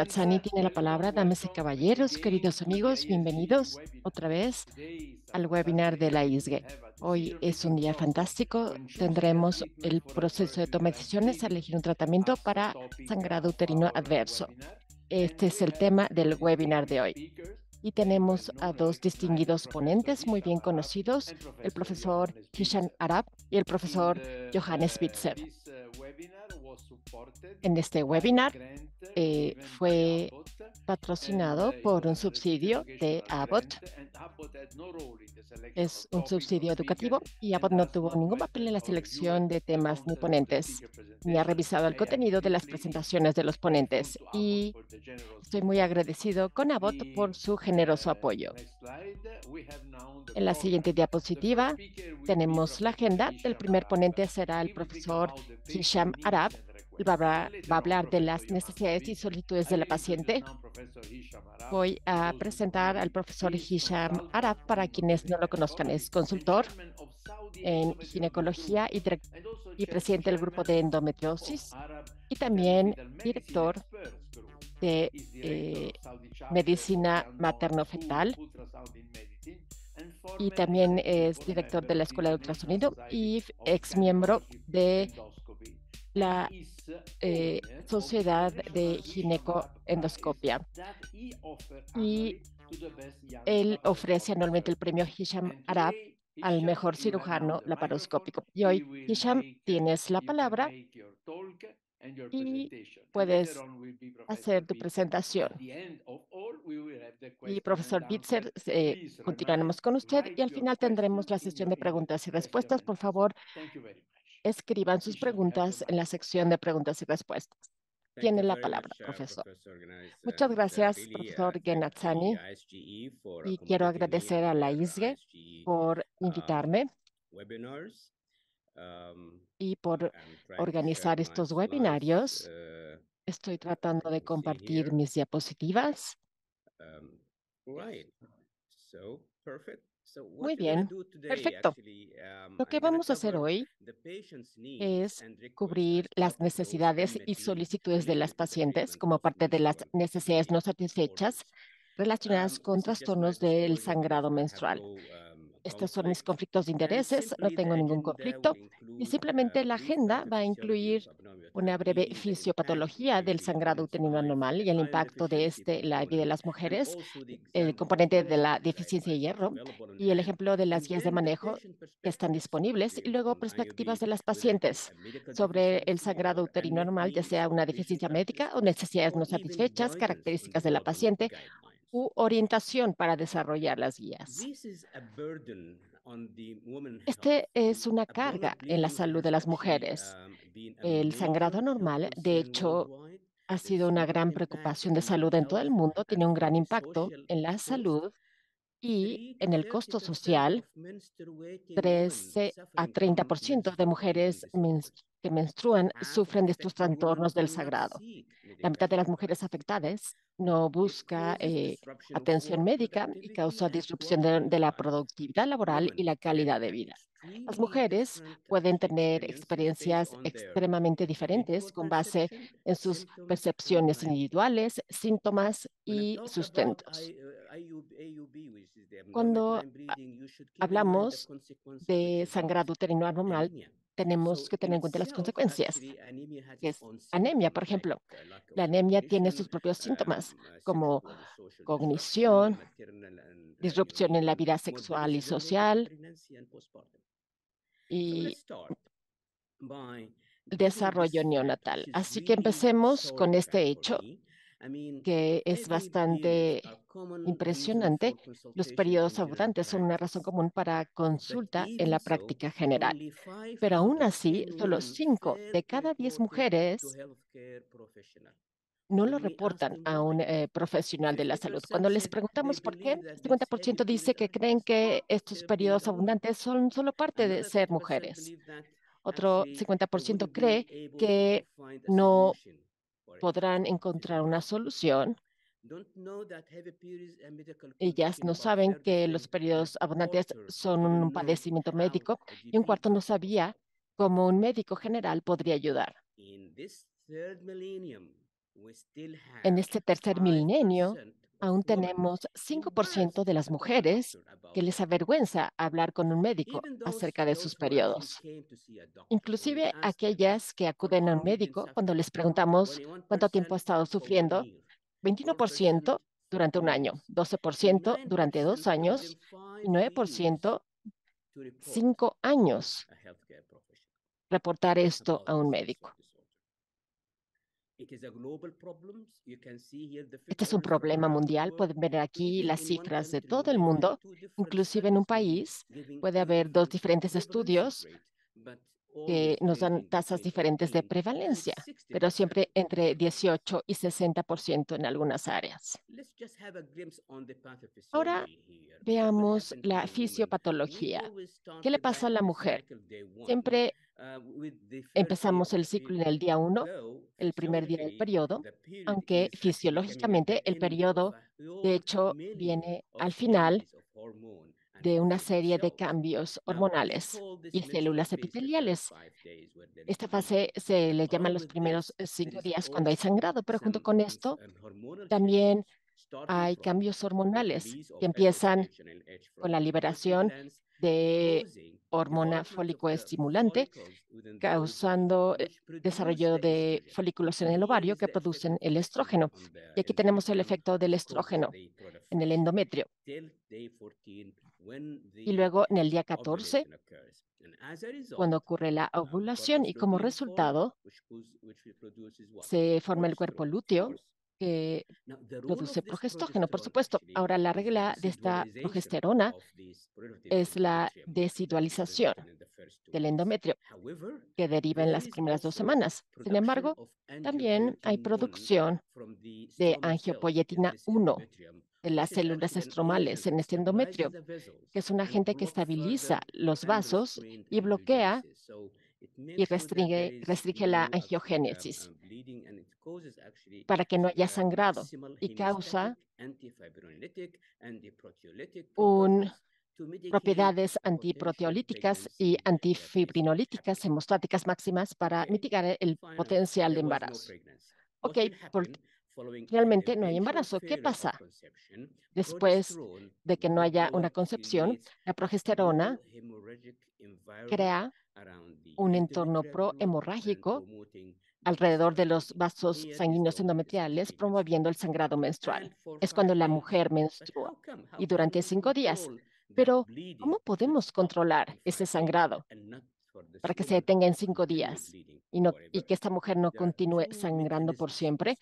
Azzani tiene la palabra. Damas y caballeros, queridos amigos, bienvenidos otra vez al webinar de la ISGE. Hoy es un día fantástico. Tendremos el proceso de toma de decisiones a elegir un tratamiento para sangrado uterino adverso. Este es el tema del webinar de hoy. Y tenemos a dos distinguidos ponentes muy bien conocidos, el profesor Hisham Arab y el profesor Johannes Spitzer. En este webinar eh, fue patrocinado por un subsidio de Abbott. Es un subsidio educativo y Abbott no tuvo ningún papel en la selección de temas ni ponentes, ni ha revisado el contenido de las presentaciones de los ponentes. Y estoy muy agradecido con Abbott por su generoso apoyo. En la siguiente diapositiva tenemos la agenda. El primer ponente será el profesor Hisham Arab, va a, hablar de las necesidades y solicitudes de la paciente. Voy a presentar al profesor Hisham Arab, para quienes no lo conozcan, es consultor en ginecología y, y presidente del grupo de endometriosis y también director de eh, medicina materno-fetal y también es director de la Escuela de Ultrasonido y ex miembro de la eh, Sociedad de Ginecoendoscopia. Y él ofrece anualmente el premio Hisham Arab al mejor cirujano laparoscópico. Y hoy, Hisham, tienes la palabra y puedes hacer tu presentación. Y profesor Bitzer, eh, continuaremos con usted y al final tendremos la sesión de preguntas y respuestas. Por favor, escriban sus preguntas en la sección de preguntas y respuestas. Tiene la palabra, uh, profesor. Muchas gracias, profesor Genazzani. E y quiero agradecer a la ISGE por uh, invitarme um, y por organizar estos webinarios. Uh, Estoy tratando de compartir mis diapositivas. Um, muy bien, perfecto. Um, Lo que vamos a hacer hoy es cubrir las necesidades y solicitudes de las pacientes como parte de las necesidades no satisfechas relacionadas um, con trastornos del sangrado menstrual. Estos son mis conflictos de intereses, no tengo ningún conflicto y simplemente la agenda va a incluir una breve fisiopatología del sangrado uterino anormal y el impacto de este en la vida de las mujeres, el componente de la deficiencia de hierro y el ejemplo de las guías de manejo que están disponibles y luego perspectivas de las pacientes sobre el sangrado uterino anormal, ya sea una deficiencia médica o necesidades no satisfechas, características de la paciente u orientación para desarrollar las guías. Este es una carga en la salud de las mujeres. Um, el sangrado normal, de hecho, ha sido una gran preocupación de salud en todo el mundo, tiene un gran impacto en la salud y en el costo social. 13 a 30% de mujeres que menstruan sufren de estos trastornos del sangrado. La mitad de las mujeres afectadas no busca eh, atención médica y causa disrupción de, la productividad laboral y la calidad de vida. Las mujeres pueden tener experiencias extremadamente diferentes con base en sus percepciones individuales, síntomas y sustentos. Cuando hablamos de sangrado uterino anormal, tenemos que tener en cuenta las consecuencias, es anemia, por ejemplo. La anemia tiene sus propios síntomas, como cognición, disrupción en la vida sexual y social, y desarrollo neonatal. Así que empecemos con este hecho que es bastante impresionante. Los periodos abundantes son una razón común para consulta en la práctica general. Pero aún así, solo 5 de cada 10 mujeres no lo reportan a un eh, profesional de la salud. Cuando les preguntamos por qué, el 50% dice que creen que estos periodos abundantes son solo parte de ser mujeres. Otro 50% cree que no podrán encontrar una solución. Ellas no saben que los periodos abundantes son un padecimiento médico y un cuarto no sabía cómo un médico general podría ayudar. en este tercer milenio, aún tenemos 5% de las mujeres que les avergüenza hablar con un médico acerca de sus periodos. Inclusive aquellas que acuden a un médico cuando les preguntamos cuánto tiempo ha estado sufriendo, 21% durante un año, 12% durante dos años y 9% cinco años reportar esto a un médico. Este es un problema mundial. Pueden ver aquí las cifras de todo el mundo. Inclusive en un país puede haber dos diferentes estudios que nos dan tasas diferentes de prevalencia, pero siempre entre 18 y 60% en algunas áreas. Ahora veamos la fisiopatología. ¿Qué le pasa a la mujer? Siempre empezamos el ciclo en el día 1, el primer día del periodo, aunque fisiológicamente el periodo, de hecho, viene al final de una serie de cambios hormonales y células epiteliales. Esta fase se le llama los primeros cinco días cuando hay sangrado, pero junto con esto también hay cambios hormonales que empiezan con la liberación de hormona fólico-estimulante, causando eh, desarrollo de folículos en el ovario que producen el estrógeno. Y aquí tenemos el efecto del estrógeno en el endometrio. Y luego en el día 14, cuando ocurre la ovulación y como resultado se forma el cuerpo lúteo que produce progestógeno, por supuesto. Ahora, la regla de esta progesterona es la desidualización del endometrio, que deriva en las primeras dos semanas. Sin embargo, también hay producción de angiopoyetina 1 de las células estromales en este endometrio, que es un agente que estabiliza los vasos y bloquea y restringe, restringe la angiogénesis para que no haya sangrado y causa un, propiedades antiproteolíticas y antifibrinolíticas hemostáticas máximas para mitigar el potencial de embarazo. Ok, realmente no hay embarazo. ¿Qué pasa? Después de que no haya una concepción, la progesterona crea un entorno prohemorrágico alrededor de los vasos sanguíneos endometriales, promoviendo el sangrado menstrual. Es cuando la mujer menstrua y durante cinco días. Pero, ¿cómo podemos controlar ese sangrado para que se detenga en cinco días y, no, y que esta mujer no continúe sangrando por siempre?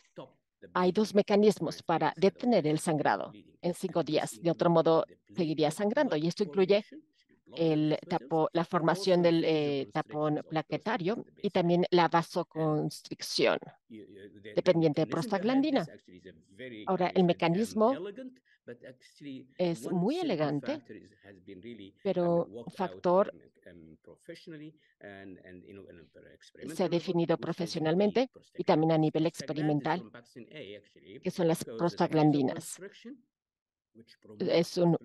Hay dos mecanismos para detener el sangrado en cinco días. De otro modo, seguiría sangrando y esto incluye el tapo, la formación del eh, tapón plaquetario y también la vasoconstricción dependiente de prostaglandina. Ahora, el mecanismo es muy elegante, pero un factor se ha definido profesionalmente y también a nivel experimental, que son las prostaglandinas es un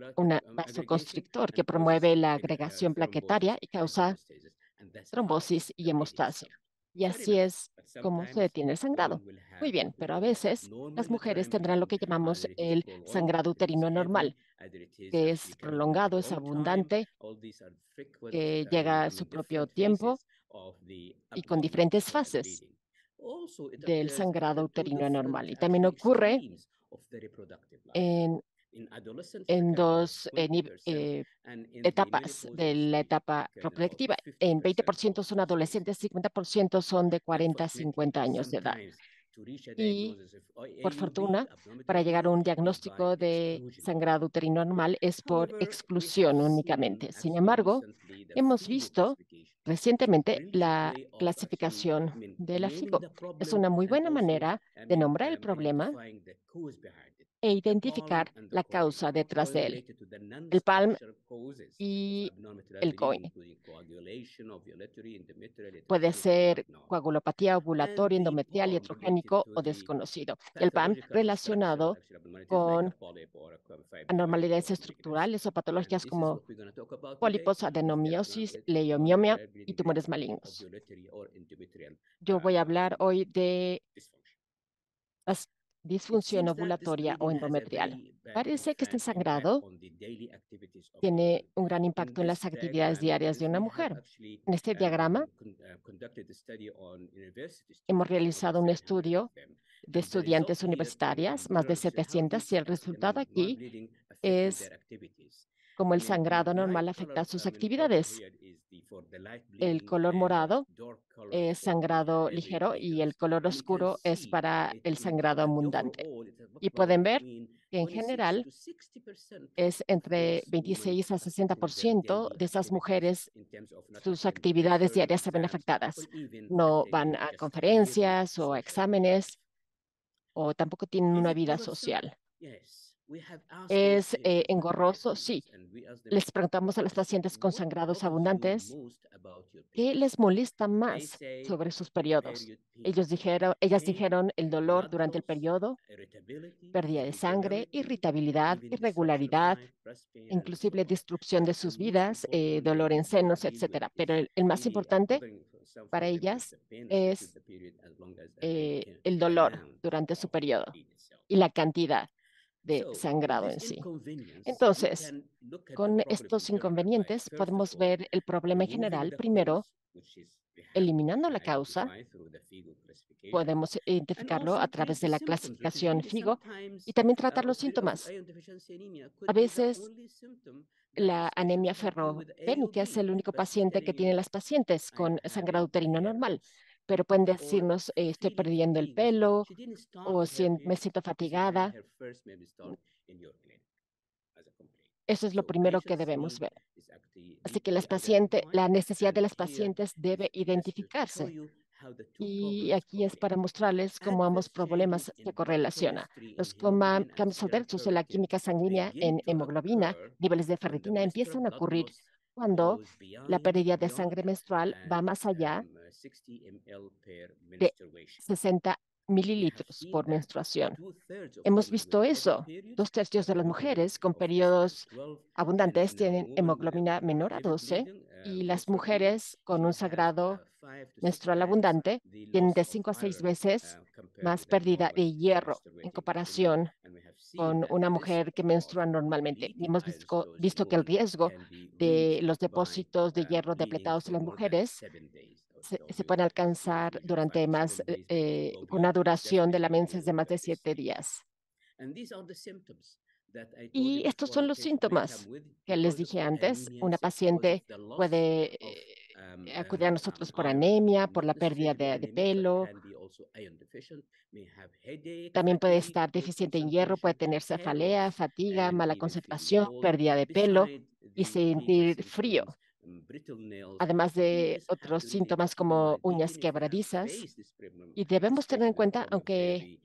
vasoconstrictor que promueve la agregación plaquetaria y causa trombosis y hemostasia. Y así es como se detiene el sangrado. Muy bien, pero a veces las mujeres tendrán lo que llamamos el sangrado uterino normal, que es prolongado, es abundante, que llega a su propio tiempo y con diferentes fases del sangrado uterino normal. Y también ocurre en en dos eh, etapas de la etapa reproductiva. En 20% son adolescentes, 50% son de 40 a 50 años de edad. Y por fortuna, para llegar a un diagnóstico de sangrado uterino normal es por exclusión únicamente. Sin embargo, hemos visto recientemente la clasificación de la FIBO. Es una muy buena manera de nombrar el problema e identificar la causa detrás de él, el PALM y el COIN. Puede ser coagulopatía ovulatoria, endometrial, iatrogénico o desconocido. El PALM relacionado con anormalidades estructurales o patologías como pólipos, adenomiosis, leiomiomia y tumores malignos. Yo voy a hablar hoy de la disfunción ovulatoria o endometrial. Parece que este sangrado tiene un gran impacto en las actividades diarias de una mujer. En este diagrama hemos realizado un estudio de estudiantes universitarias, más de 700, y el resultado aquí es cómo el sangrado normal afecta sus actividades. El color morado es sangrado ligero y el color oscuro es para el sangrado abundante. Y pueden ver que en general es entre 26 a 60% de esas mujeres, sus actividades diarias se ven afectadas. No van a conferencias o a exámenes o tampoco tienen una vida social. ¿Es eh, engorroso? Sí. Les preguntamos a las pacientes con sangrados abundantes qué les molesta más sobre sus periodos. Ellos dijeron, ellas dijeron el dolor durante el periodo, pérdida de sangre, irritabilidad, irregularidad, inclusive destrucción de sus vidas, eh, dolor en senos, etcétera. Pero el, más importante para ellas es eh, el dolor durante su periodo y la cantidad de sangrado en sí. Entonces, con estos inconvenientes podemos ver el problema en general. Primero, eliminando la causa, podemos identificarlo a través de la clasificación FIGO y también tratar los síntomas. A veces, la anemia ferropénica es el único paciente que tiene las pacientes con sangrado uterino normal pero pueden decirnos, eh, estoy perdiendo el pelo o si me siento fatigada. Eso es lo primero que debemos ver. Así que las pacientes, la necesidad de las pacientes debe identificarse. Y aquí es para mostrarles cómo ambos problemas se correlacionan. Los cambios adversos en la química sanguínea en hemoglobina, niveles de ferritina, empiezan a ocurrir cuando la pérdida de sangre menstrual va más allá de 60 mililitros por menstruación. Hemos visto eso. Dos tercios de las mujeres con periodos abundantes tienen hemoglobina menor a 12 y las mujeres con un sangrado menstrual abundante tienen de 5 a 6 veces más pérdida de hierro en comparación con una mujer que menstrua normalmente. Y hemos visto, visto que el riesgo de los depósitos de hierro depletados en las mujeres se, pueden alcanzar durante más, eh, una duración de la menses de más de siete días. Y estos son los síntomas que les dije antes. Una paciente puede eh, um, acudir a nosotros por anemia, por la pérdida de, pelo. También puede estar deficiente en hierro, puede tener cefalea, fatiga, mala concentración, pérdida de pelo y sentir frío además de otros síntomas como uñas quebradizas. Y debemos tener en cuenta, aunque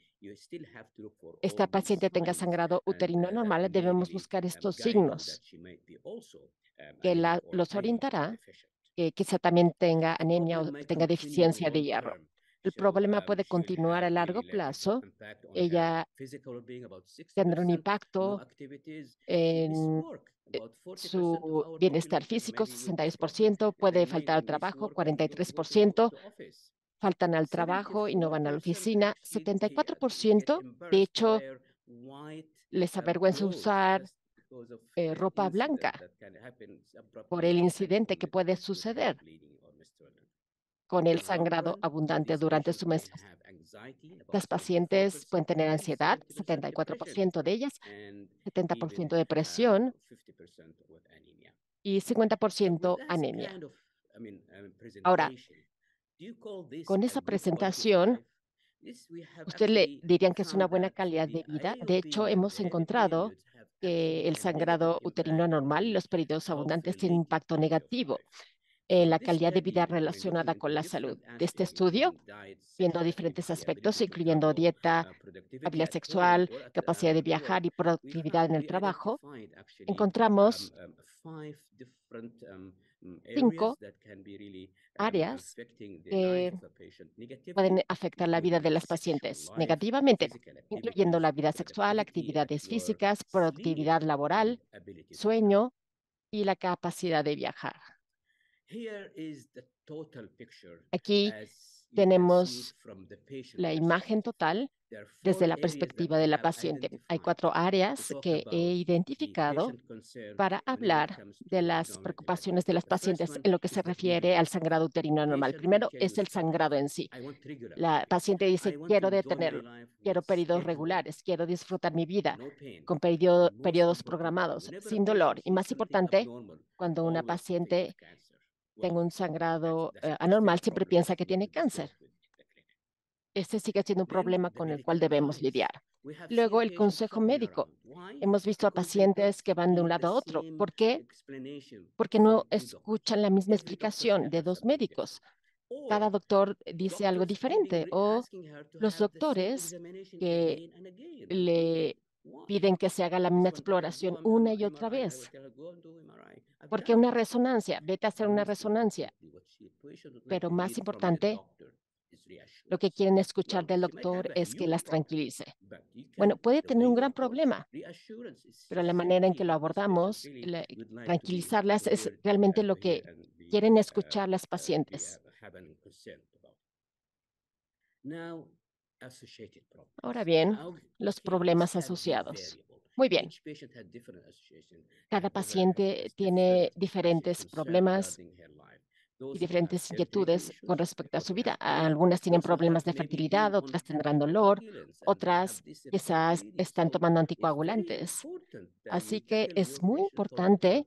esta paciente tenga sangrado uterino normal, debemos buscar estos signos que la, los orientará que quizá también tenga anemia o tenga deficiencia de hierro. El problema puede continuar a largo plazo. Ella tendrá un impacto en eh, su bienestar físico, 62%, puede faltar al trabajo, 43%, faltan al trabajo y no van a la oficina, 74%, de hecho, les avergüenza usar eh, ropa blanca por el incidente que puede suceder con el sangrado abundante durante su menstruación. Las pacientes pueden tener ansiedad, 74% de ellas, 70% uh, depresión y 50% anemia. Ahora, con esa presentación, usted le dirían que es una buena calidad de vida. De hecho, hemos encontrado que el sangrado uterino normal y los periodos abundantes tienen impacto negativo en la calidad de vida relacionada con la salud. De este estudio, viendo diferentes aspectos, incluyendo dieta, habilidad sexual, capacidad de viajar y productividad en el trabajo, encontramos cinco áreas que pueden afectar la vida de las pacientes negativamente, incluyendo la vida sexual, actividades físicas, productividad laboral, sueño y la capacidad de viajar. Aquí tenemos la imagen total desde la perspectiva de la paciente. Hay cuatro áreas que he identificado para hablar de las preocupaciones de las pacientes en lo que se refiere al sangrado uterino anormal. Primero es el sangrado en sí. La paciente dice, quiero detenerlo, quiero periodos regulares, quiero disfrutar mi vida con periodos programados, sin dolor. Y más importante, cuando una paciente tenga un sangrado eh, anormal, siempre piensa que tiene cáncer este sigue siendo un problema con el cual debemos lidiar. Luego, el consejo médico. Hemos visto a pacientes que van de un lado a otro. ¿Por qué? Porque no escuchan la misma explicación de dos médicos. Cada doctor dice algo diferente o los doctores que le piden que se haga la misma exploración una y otra vez. Porque una resonancia, vete a hacer una resonancia. Pero más importante, lo que quieren escuchar del doctor es que las tranquilice. Bueno, puede tener un gran problema, pero la manera en que lo abordamos, tranquilizarlas, es realmente lo que quieren escuchar las pacientes. Ahora bien, los problemas asociados. Muy bien. Cada paciente tiene diferentes problemas y diferentes inquietudes con respecto a su vida. Algunas tienen problemas de fertilidad, otras tendrán dolor, otras quizás están tomando anticoagulantes. Así que es muy importante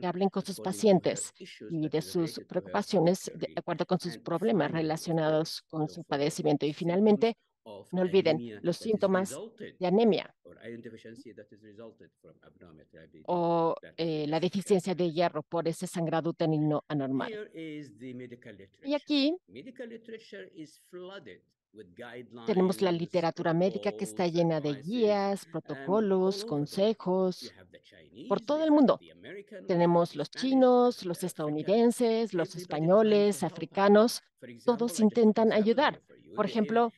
que hablen con sus pacientes y de sus preocupaciones de acuerdo con sus problemas relacionados con su padecimiento. Y finalmente, no olviden los síntomas de anemia o eh, la deficiencia de hierro por ese sangrado uterino anormal. Y aquí tenemos la literatura médica que está llena de guías, protocolos, consejos, por todo el mundo. Tenemos los chinos, los estadounidenses, los españoles, africanos, todos intentan ayudar. Por ejemplo,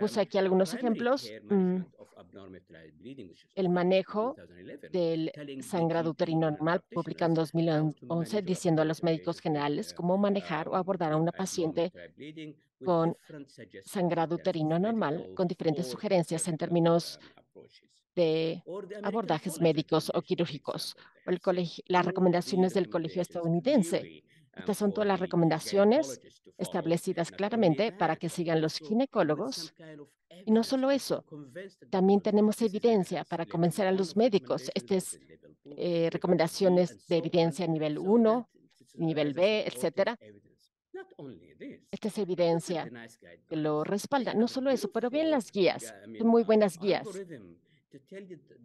puse aquí algunos ejemplos. Mm, el manejo del sangrado uterino normal, publicado en 2011, diciendo a los médicos generales cómo manejar o abordar a una paciente con sangrado uterino normal, con diferentes sugerencias en términos de abordajes médicos o quirúrgicos, o el las recomendaciones del colegio estadounidense. Estas son todas las recomendaciones establecidas claramente para que sigan los ginecólogos. Y no solo eso, también tenemos evidencia para convencer a los médicos. Estas eh, recomendaciones de evidencia nivel 1, nivel B, etcétera. Esta es evidencia que lo respalda. No solo eso, pero bien las guías, muy buenas guías.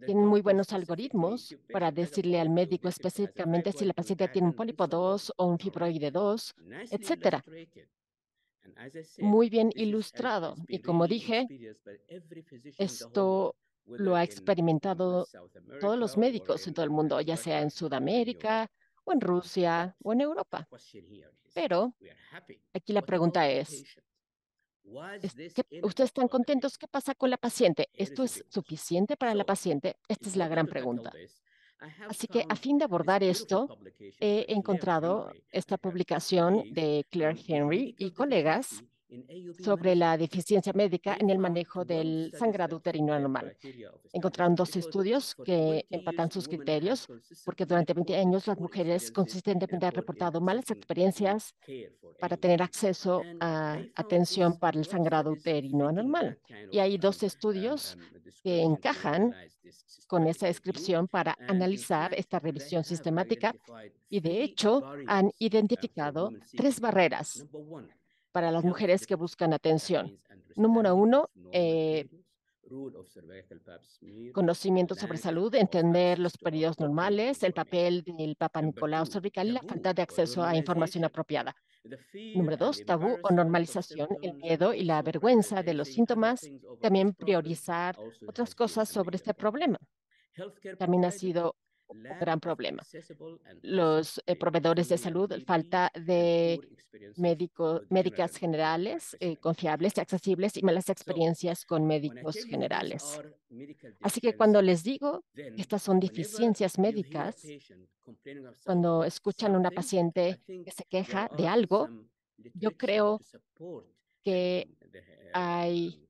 Tienen muy buenos algoritmos para decirle al médico específicamente si la paciente tiene un pólipo 2 o un fibroide 2, etcétera. Muy bien ilustrado. Y como dije, esto lo ha experimentado todos los médicos en todo el mundo, ya sea en Sudamérica o en Rusia o en Europa. Pero aquí la pregunta es, ¿Ustedes están contentos? ¿Qué pasa con la paciente? ¿Esto es suficiente para la paciente? Esta es la gran pregunta. Así que a fin de abordar esto, he encontrado esta publicación de Claire Henry y colegas sobre la deficiencia médica en el manejo del sangrado uterino anormal. Encontraron dos estudios que empatan sus criterios, porque durante 20 años las mujeres consistentemente han reportado malas experiencias para tener acceso a atención para el sangrado uterino anormal. Y hay dos estudios que encajan con esa descripción para analizar esta revisión sistemática y, de hecho, han identificado tres barreras para las mujeres que buscan atención. Número uno, eh, conocimiento sobre salud, entender los periodos normales, el papel del Papa Nicolau cervical y la falta de acceso a información apropiada. Número dos, tabú o normalización, el miedo y la vergüenza de los síntomas. También priorizar otras cosas sobre este problema. También ha sido gran problema. Los eh, proveedores de salud, falta de médicos, médicas generales eh, confiables y accesibles y malas experiencias con médicos generales. Así que cuando les digo que estas son deficiencias médicas, cuando escuchan a una paciente que se queja de algo, yo creo que hay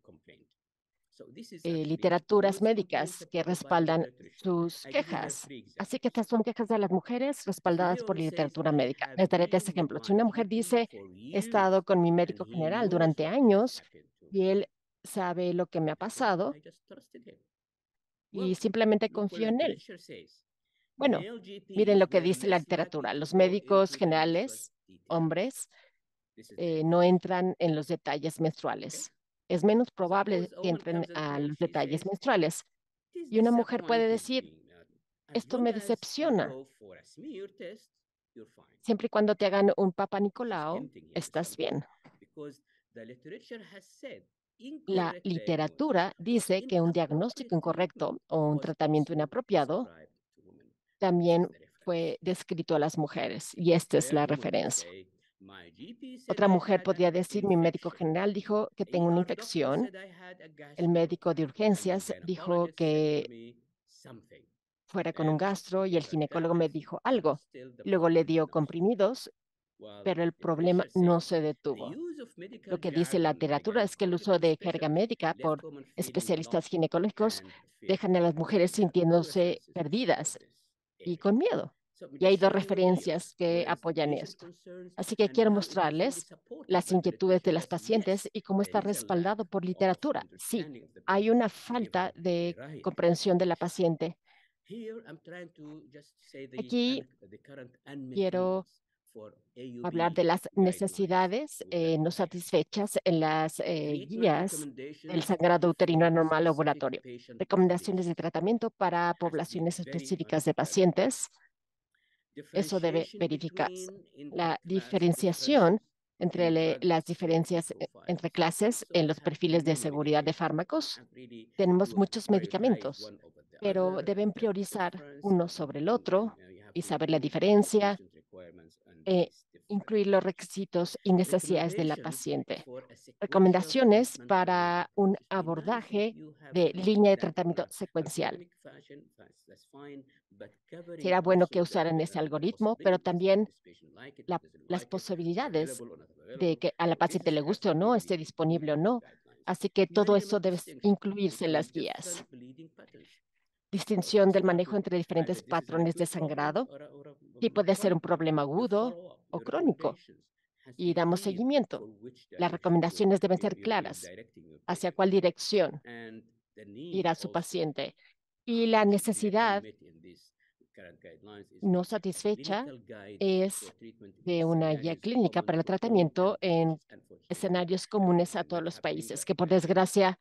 eh, literaturas médicas que respaldan sus quejas. Así que estas son quejas de las mujeres respaldadas por literatura médica. Les daré este ejemplo. Si una mujer dice, he estado con mi médico general durante años y él sabe lo que me ha pasado y simplemente confío en él. Bueno, miren lo que dice la literatura. Los médicos generales, hombres, eh, no entran en los detalles menstruales es menos probable que entren a los detalles menstruales. Y una mujer puede decir, esto me decepciona. Siempre y cuando te hagan un Papa Nicolau, estás bien. La literatura dice que un diagnóstico incorrecto o un tratamiento inapropiado también fue descrito a las mujeres y esta es la referencia. Otra mujer podría decir, mi médico general dijo que tengo una infección. El médico de urgencias dijo que fuera con un gastro y el ginecólogo me dijo algo. Luego le dio comprimidos, pero el problema no se detuvo. Lo que dice la literatura es que el uso de jerga médica por especialistas ginecológicos dejan a las mujeres sintiéndose perdidas y con miedo. Y hay dos referencias que apoyan esto. Así que quiero mostrarles las inquietudes de las pacientes y cómo está respaldado por literatura. Sí, hay una falta de comprensión de la paciente. Aquí quiero hablar de las necesidades eh, no satisfechas en las eh, guías del sangrado uterino anormal laboratorio. Recomendaciones de tratamiento para poblaciones específicas de pacientes eso debe verificarse. La diferenciación entre las diferencias eh, entre clases en los perfiles de seguridad de fármacos. Tenemos muchos medicamentos, pero deben priorizar uno sobre el otro y saber la diferencia, incluir los requisitos y necesidades de la paciente. Recomendaciones para un abordaje de línea de tratamiento secuencial. Será bueno que usaran ese algoritmo, pero también las posibilidades de que a la paciente le guste o no, esté disponible o no. Así que todo eso debe incluirse en las guías. Distinción del manejo entre diferentes patrones de sangrado, y puede ser un problema agudo o crónico. Y damos seguimiento. Las recomendaciones deben ser claras hacia cuál dirección irá su paciente. Y la necesidad no satisfecha es de una guía clínica para el tratamiento en escenarios comunes a todos los países, que por desgracia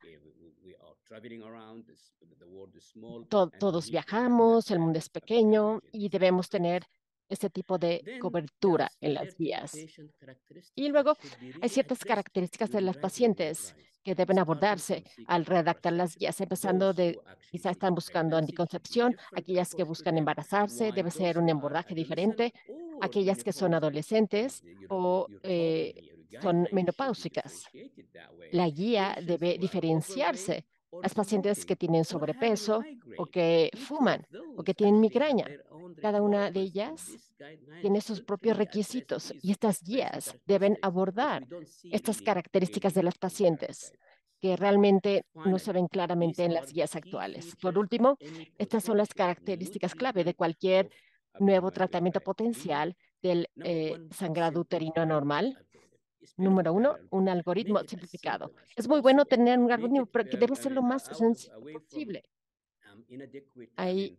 todos viajamos, el mundo es pequeño y debemos tener este tipo de cobertura en las guías. Y luego hay ciertas características de las pacientes que deben abordarse al redactar las guías, empezando de quizá están buscando anticoncepción, aquellas que buscan embarazarse, debe ser un abordaje diferente, aquellas que son adolescentes o eh, son menopáusicas. La guía debe diferenciarse las pacientes que tienen sobrepeso o que fuman o que tienen migraña. Cada una de ellas tiene sus propios requisitos y estas guías deben abordar estas características de las pacientes que realmente no se ven claramente en las guías actuales. Por último, estas son las características clave de cualquier nuevo tratamiento potencial del eh, sangrado uterino normal Número uno, un algoritmo simplificado. Es muy bueno tener un algoritmo, pero que debe ser lo más sencillo posible. Hay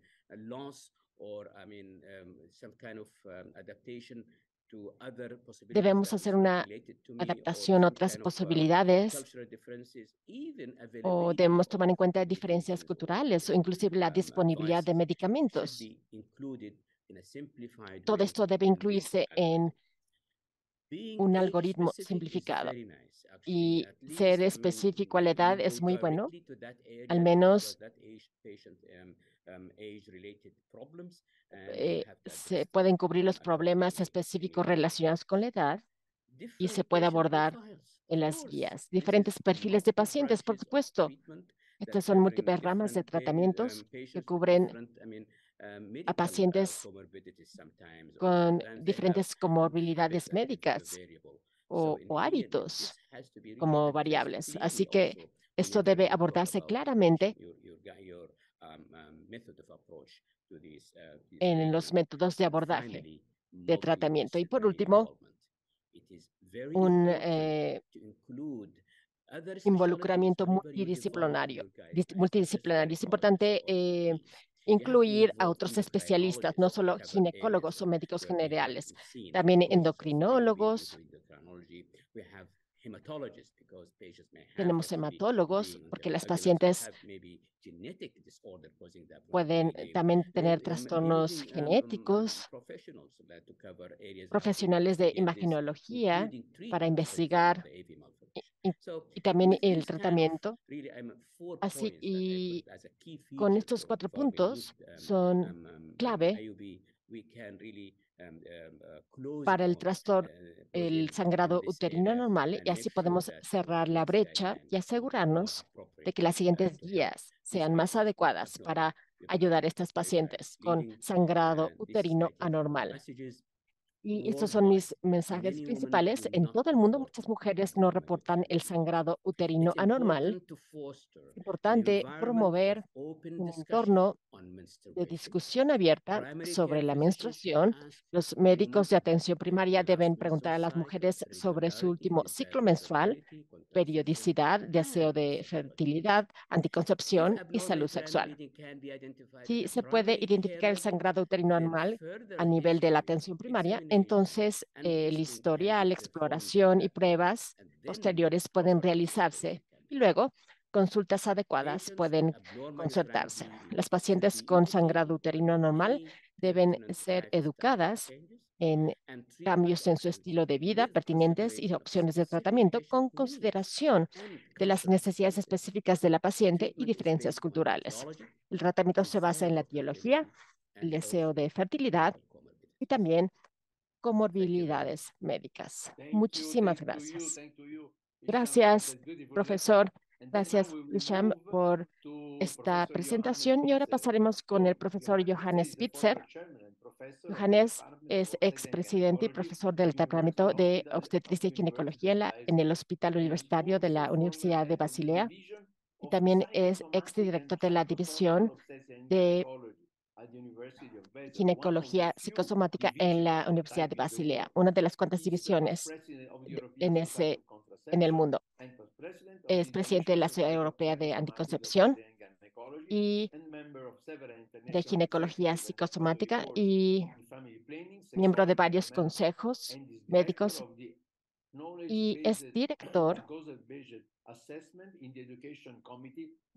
Debemos hacer una adaptación a otras posibilidades o debemos tomar en cuenta diferencias culturales o inclusive la disponibilidad de medicamentos. Todo esto debe incluirse en un algoritmo simplificado. Y ser específico a la edad es muy bueno, al menos se pueden cubrir los problemas específicos relacionados con la edad y se puede abordar en las guías. Diferentes perfiles de pacientes, por supuesto. Estas son múltiples ramas de tratamientos que cubren a pacientes con diferentes comorbilidades médicas o, hábitos como variables. Así que esto debe abordarse claramente en los métodos de abordaje de tratamiento. Y por último, un eh, involucramiento multidisciplinario. multidisciplinario. Es importante eh, incluir a otros especialistas, no solo ginecólogos o médicos generales, también endocrinólogos. Tenemos hematólogos porque las pacientes pueden también tener trastornos genéticos, profesionales de imagenología para investigar y, también el tratamiento. Así, y con estos cuatro puntos son um, um, clave um, para el trastorno, uh, el sangrado uterino normal, y así podemos cerrar la brecha y asegurarnos de que las siguientes guías sean más adecuadas para ayudar a estas pacientes con sangrado uterino anormal. Y estos son mis mensajes principales. En todo el mundo, muchas mujeres no reportan el sangrado uterino anormal. Es importante promover un entorno de discusión abierta sobre la menstruación. Los médicos de atención primaria deben preguntar a las mujeres sobre su último ciclo menstrual, periodicidad, deseo de fertilidad, anticoncepción y salud sexual. Si se puede identificar el sangrado uterino anormal a nivel de la atención primaria, entonces el historial, exploración y pruebas posteriores pueden realizarse y luego consultas adecuadas pueden concertarse. Las pacientes con sangrado uterino normal deben ser educadas en cambios en su estilo de vida pertinentes y opciones de tratamiento con consideración de las necesidades específicas de la paciente y diferencias culturales. El tratamiento se basa en la biología, el deseo de fertilidad y también comorbilidades médicas. Muchísimas gracias. Gracias, profesor. Gracias, Lusham, por esta presentación. Y ahora pasaremos con el profesor Johannes Spitzer. Johannes es expresidente y profesor del Departamento de Obstetricia y Ginecología en, el Hospital Universitario de la Universidad de Basilea. Y también es exdirector de la División de ginecología psicosomática en la Universidad de Basilea, una de las cuantas divisiones en, ese, en el mundo. Es presidente de la Sociedad Europea de Anticoncepción y de ginecología psicosomática y miembro de varios consejos médicos y es director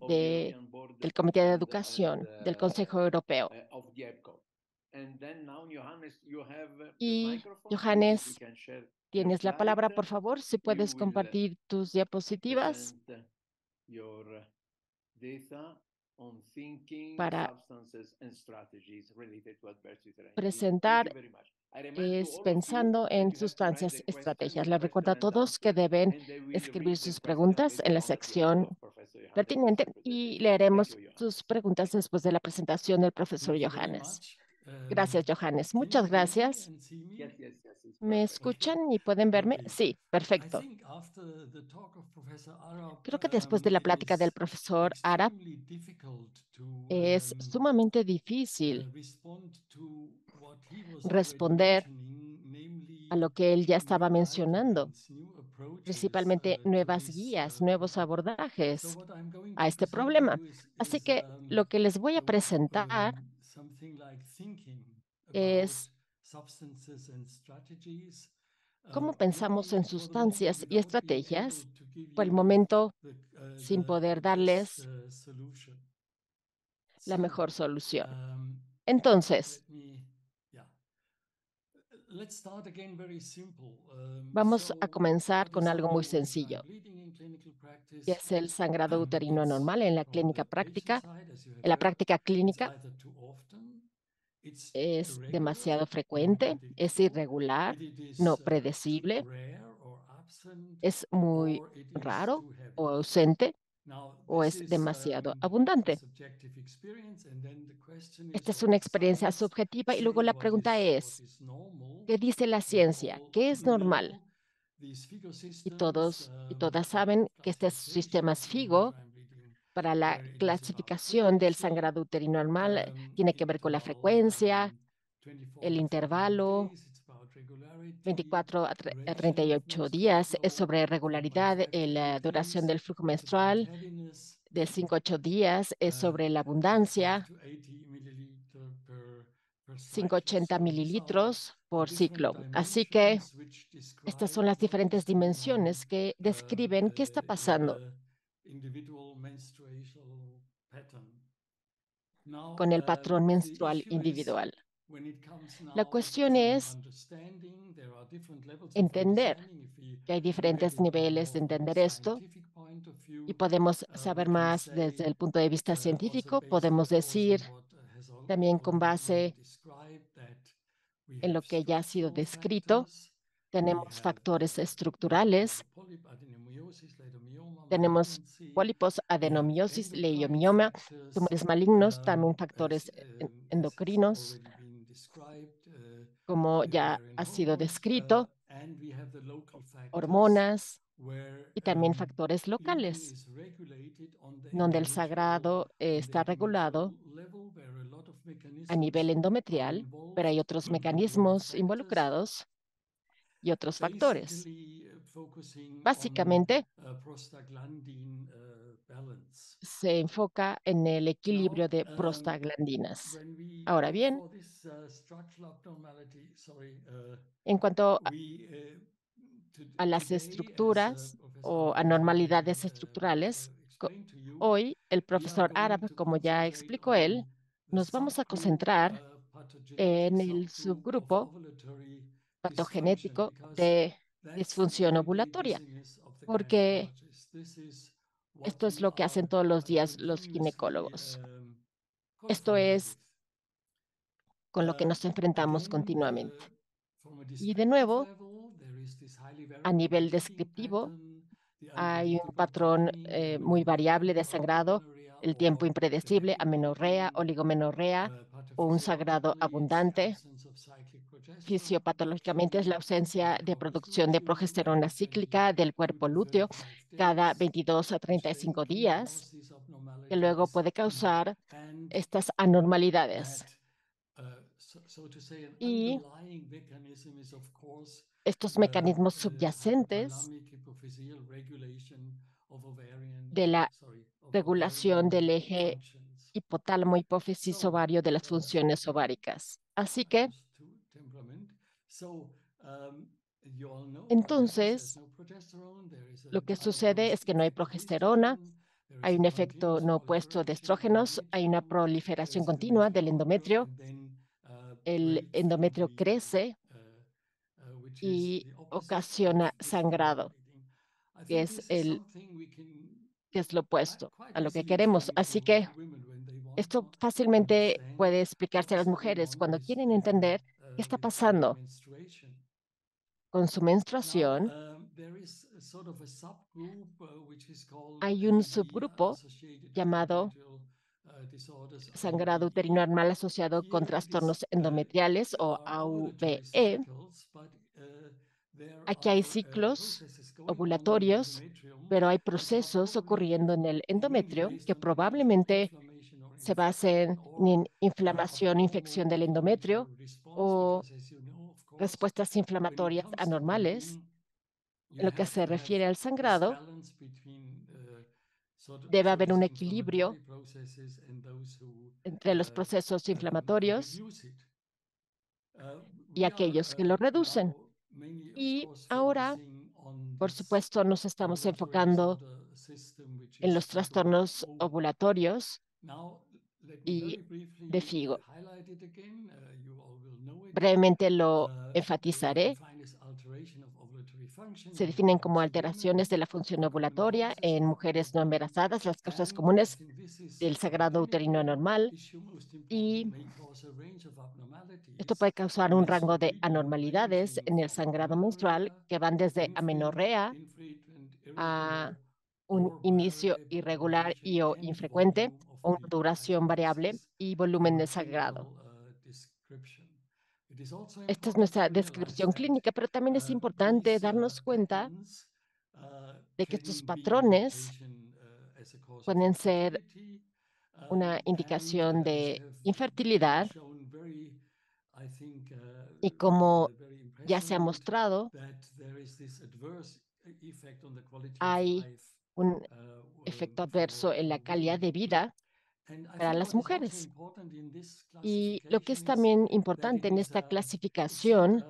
del Comité de Educación del Consejo Europeo. Y Johannes, tienes la palabra, por favor, si puedes compartir tus diapositivas para presentar es pensando en sustancias estrategias. Les recuerdo a todos que deben escribir sus preguntas en la sección pertinente y leeremos sus preguntas después de la presentación del profesor Johannes. Gracias, Johannes. Muchas gracias. ¿Me escuchan y pueden verme? Sí, perfecto. Creo que después de la plática del profesor Arab es sumamente difícil responder a lo que él ya estaba mencionando, principalmente nuevas guías, nuevos abordajes a este problema. Así que lo que les voy a presentar es cómo pensamos en sustancias y estrategias por el momento sin poder darles la mejor solución. Entonces, Vamos a comenzar con algo muy sencillo, que es el sangrado uterino anormal en la clínica práctica. En la práctica clínica. es demasiado frecuente, es irregular, no predecible, es muy raro o ausente o es demasiado abundante. Esta es una experiencia subjetiva y luego la pregunta es, ¿qué dice la ciencia? ¿Qué es normal? Y todos y todas saben que este sistema FIGO para la clasificación del sangrado uterino normal tiene que ver con la frecuencia, el intervalo, 24 a 38 días, es sobre regularidad, la duración del flujo menstrual de 5 a 8 días, es sobre la abundancia, 580 mililitros por ciclo. Así que estas son las diferentes dimensiones que describen qué está pasando con el patrón menstrual individual. La cuestión es entender que hay diferentes niveles de entender esto y podemos saber más desde el punto de vista científico. Podemos decir también con base en lo que ya ha sido descrito, tenemos factores estructurales, tenemos pólipos, adenomiosis, leiomioma, tumores malignos, también factores endocrinos, como ya ha sido descrito, hormonas y también factores locales, donde el sagrado está regulado a nivel endometrial, pero hay otros mecanismos involucrados y otros factores. Básicamente, se enfoca en el equilibrio de prostaglandinas. Ahora bien, en cuanto a las estructuras o anormalidades estructurales, hoy el profesor Arab, como ya explicó él, nos vamos a concentrar en el subgrupo patogenético de disfunción ovulatoria, porque esto es lo que hacen todos los días los ginecólogos. Esto es con lo que nos enfrentamos continuamente. Y de nuevo, a nivel descriptivo, hay un patrón eh, muy variable de sangrado, el tiempo impredecible, amenorrea, oligomenorrea o un sagrado abundante. Fisiopatológicamente es la ausencia de producción de progesterona cíclica del cuerpo lúteo cada 22 a 35 días, que luego puede causar estas anormalidades. Y estos mecanismos subyacentes de la regulación del eje hipotálamo hipófisis ovario de las funciones ováricas. Así que, entonces, lo que sucede es que no hay progesterona, hay un efecto no opuesto de estrógenos, hay una proliferación continua del endometrio, el endometrio crece y ocasiona sangrado, que es el que es lo opuesto a lo que queremos. Así que esto fácilmente puede explicarse a las mujeres cuando quieren entender qué está pasando con su menstruación. Hay un subgrupo llamado sangrado uterino normal asociado con trastornos endometriales o AUVE. Aquí hay ciclos ovulatorios, pero hay procesos ocurriendo en el endometrio que probablemente se basen en inflamación, infección del endometrio o respuestas inflamatorias anormales. Lo que se refiere al sangrado, debe haber un equilibrio entre los procesos inflamatorios y aquellos que lo reducen. Y ahora, por supuesto, nos estamos enfocando en los trastornos ovulatorios y de FIGO. Brevemente lo enfatizaré. Se definen como alteraciones de la función ovulatoria en mujeres no embarazadas, las causas comunes del sagrado uterino normal y esto puede causar un rango de anormalidades en el sangrado menstrual que van desde amenorrea a un inicio irregular y o infrecuente, o una duración variable y volumen de sangrado. Esta es nuestra descripción clínica, pero también es importante darnos cuenta de que estos patrones pueden ser una indicación de infertilidad y como ya se ha mostrado, hay un efecto adverso en la calidad de vida para las mujeres. Y lo que es también importante en esta clasificación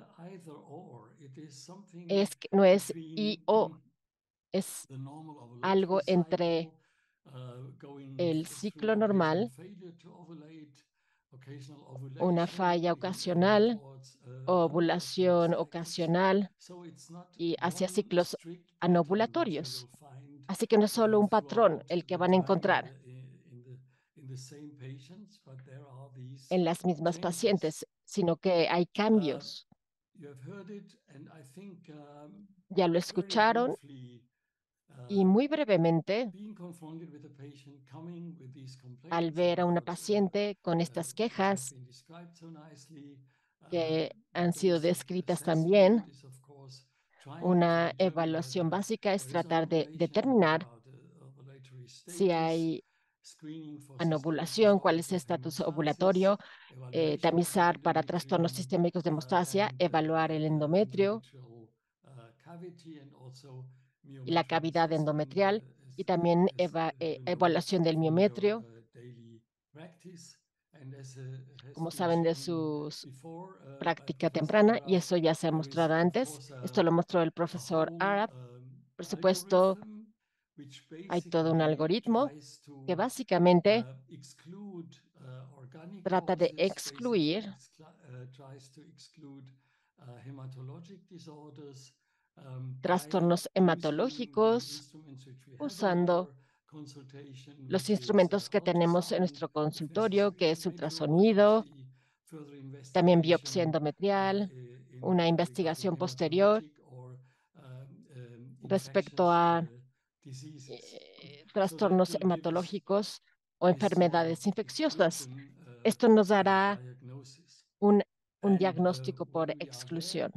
es que no es y o, es algo entre el ciclo normal, una falla ocasional, ovulación ocasional y hacia ciclos anovulatorios. Así que no es solo un patrón el que van a encontrar en las mismas pacientes, sino que hay cambios. Ya lo escucharon y muy brevemente, al ver a una paciente con estas quejas que han sido descritas también, una evaluación básica es tratar de determinar si hay anovulación, cuál es el estatus ovulatorio, eh, tamizar para trastornos sistémicos de hemostasia, evaluar el endometrio y la cavidad endometrial y también eh, evaluación del miometrio. Como saben de su práctica temprana, y eso ya se ha mostrado antes. Esto lo mostró el profesor Arab. Por supuesto, hay todo un algoritmo que básicamente trata de excluir trastornos hematológicos usando los instrumentos que tenemos en nuestro consultorio, que es ultrasonido, también biopsia endometrial, una investigación posterior respecto a eh, trastornos hematológicos o enfermedades infecciosas. Esto nos dará un, un diagnóstico por exclusión.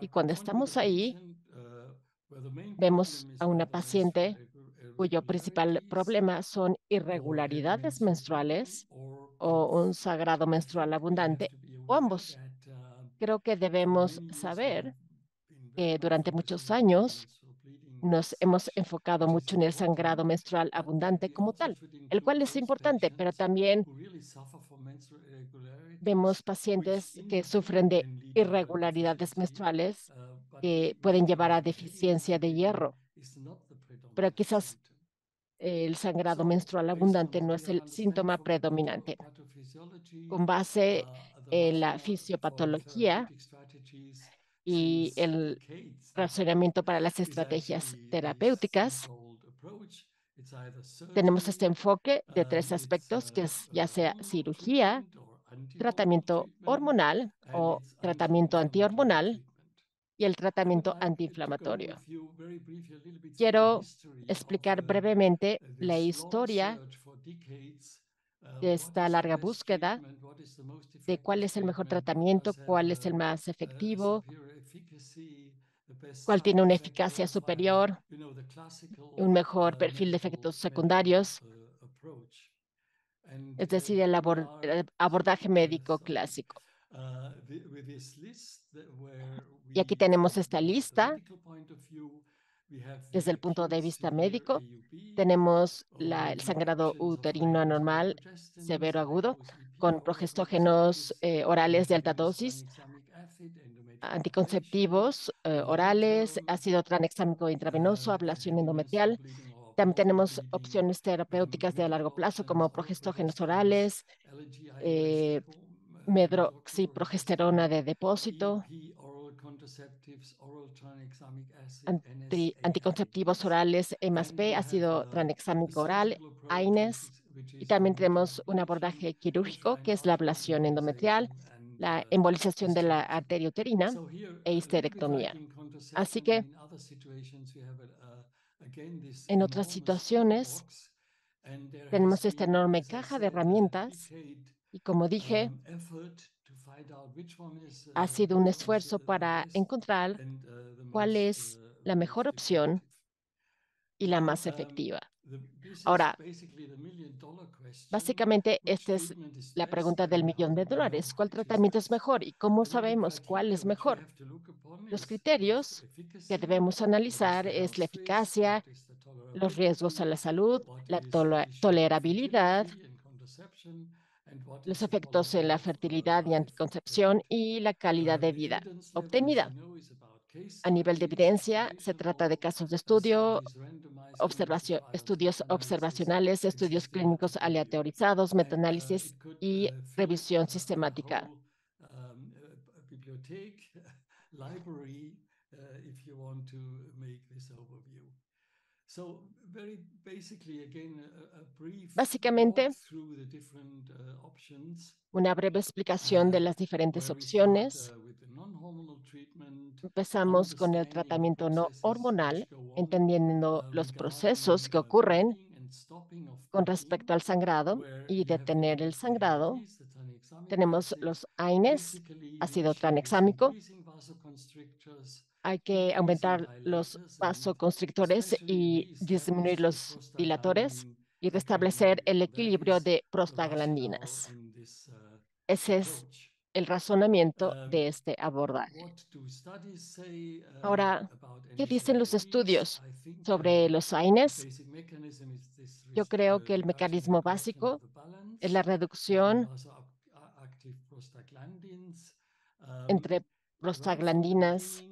Y cuando estamos ahí, vemos a una paciente cuyo principal problema son irregularidades menstruales o un sagrado menstrual abundante, o ambos. Creo que debemos saber que durante muchos años nos hemos enfocado mucho en el sangrado menstrual abundante como tal, el cual es importante, pero también vemos pacientes que sufren de irregularidades menstruales que pueden llevar a deficiencia de hierro. Pero quizás el sangrado menstrual abundante no es el síntoma predominante. Con base en la fisiopatología y el razonamiento para las estrategias terapéuticas, tenemos este enfoque de tres aspectos, que es ya sea cirugía, tratamiento hormonal o tratamiento antihormonal y el tratamiento antiinflamatorio. Quiero explicar brevemente la historia de esta larga búsqueda de cuál es el mejor tratamiento, cuál es el más efectivo, cuál tiene una eficacia superior, un mejor perfil de efectos secundarios, es decir, el, abordaje médico clásico. Y aquí tenemos esta lista. Desde el punto de vista médico, tenemos el sangrado uterino anormal severo agudo con progestógenos eh, orales de alta dosis, anticonceptivos eh, orales, ácido tranexámico intravenoso, ablación endometrial. También tenemos opciones terapéuticas de largo plazo como progestógenos orales, eh, medroxiprogesterona de depósito, anticonceptivos orales E más B, ácido tranexámico oral, AINES, y también tenemos un abordaje quirúrgico que es la ablación endometrial, la embolización de la arteria uterina e histerectomía. Así que en otras situaciones tenemos esta enorme caja de herramientas y como dije, ha sido un esfuerzo para encontrar cuál es la mejor opción y la más efectiva. Ahora, básicamente, esta es la pregunta del millón de dólares. ¿Cuál tratamiento es mejor y cómo sabemos cuál es mejor? Los criterios que debemos analizar es la eficacia, los riesgos a la salud, la tolerabilidad, los efectos en la fertilidad y anticoncepción y la calidad de vida obtenida. A nivel de evidencia, se trata de casos de estudio, estudios observacionales, estudios clínicos aleatorizados, metaanálisis y revisión sistemática. Básicamente, una breve explicación de las diferentes opciones. Empezamos con el tratamiento no hormonal, entendiendo los procesos que ocurren con respecto al sangrado y detener el sangrado. Tenemos los AINES, ácido tranexámico, hay que aumentar los vasoconstrictores y disminuir los dilatores y restablecer el equilibrio de prostaglandinas. Ese es el razonamiento de este abordaje. Ahora, ¿qué dicen los estudios sobre los AINES? Yo creo que el mecanismo básico es la reducción entre prostaglandinas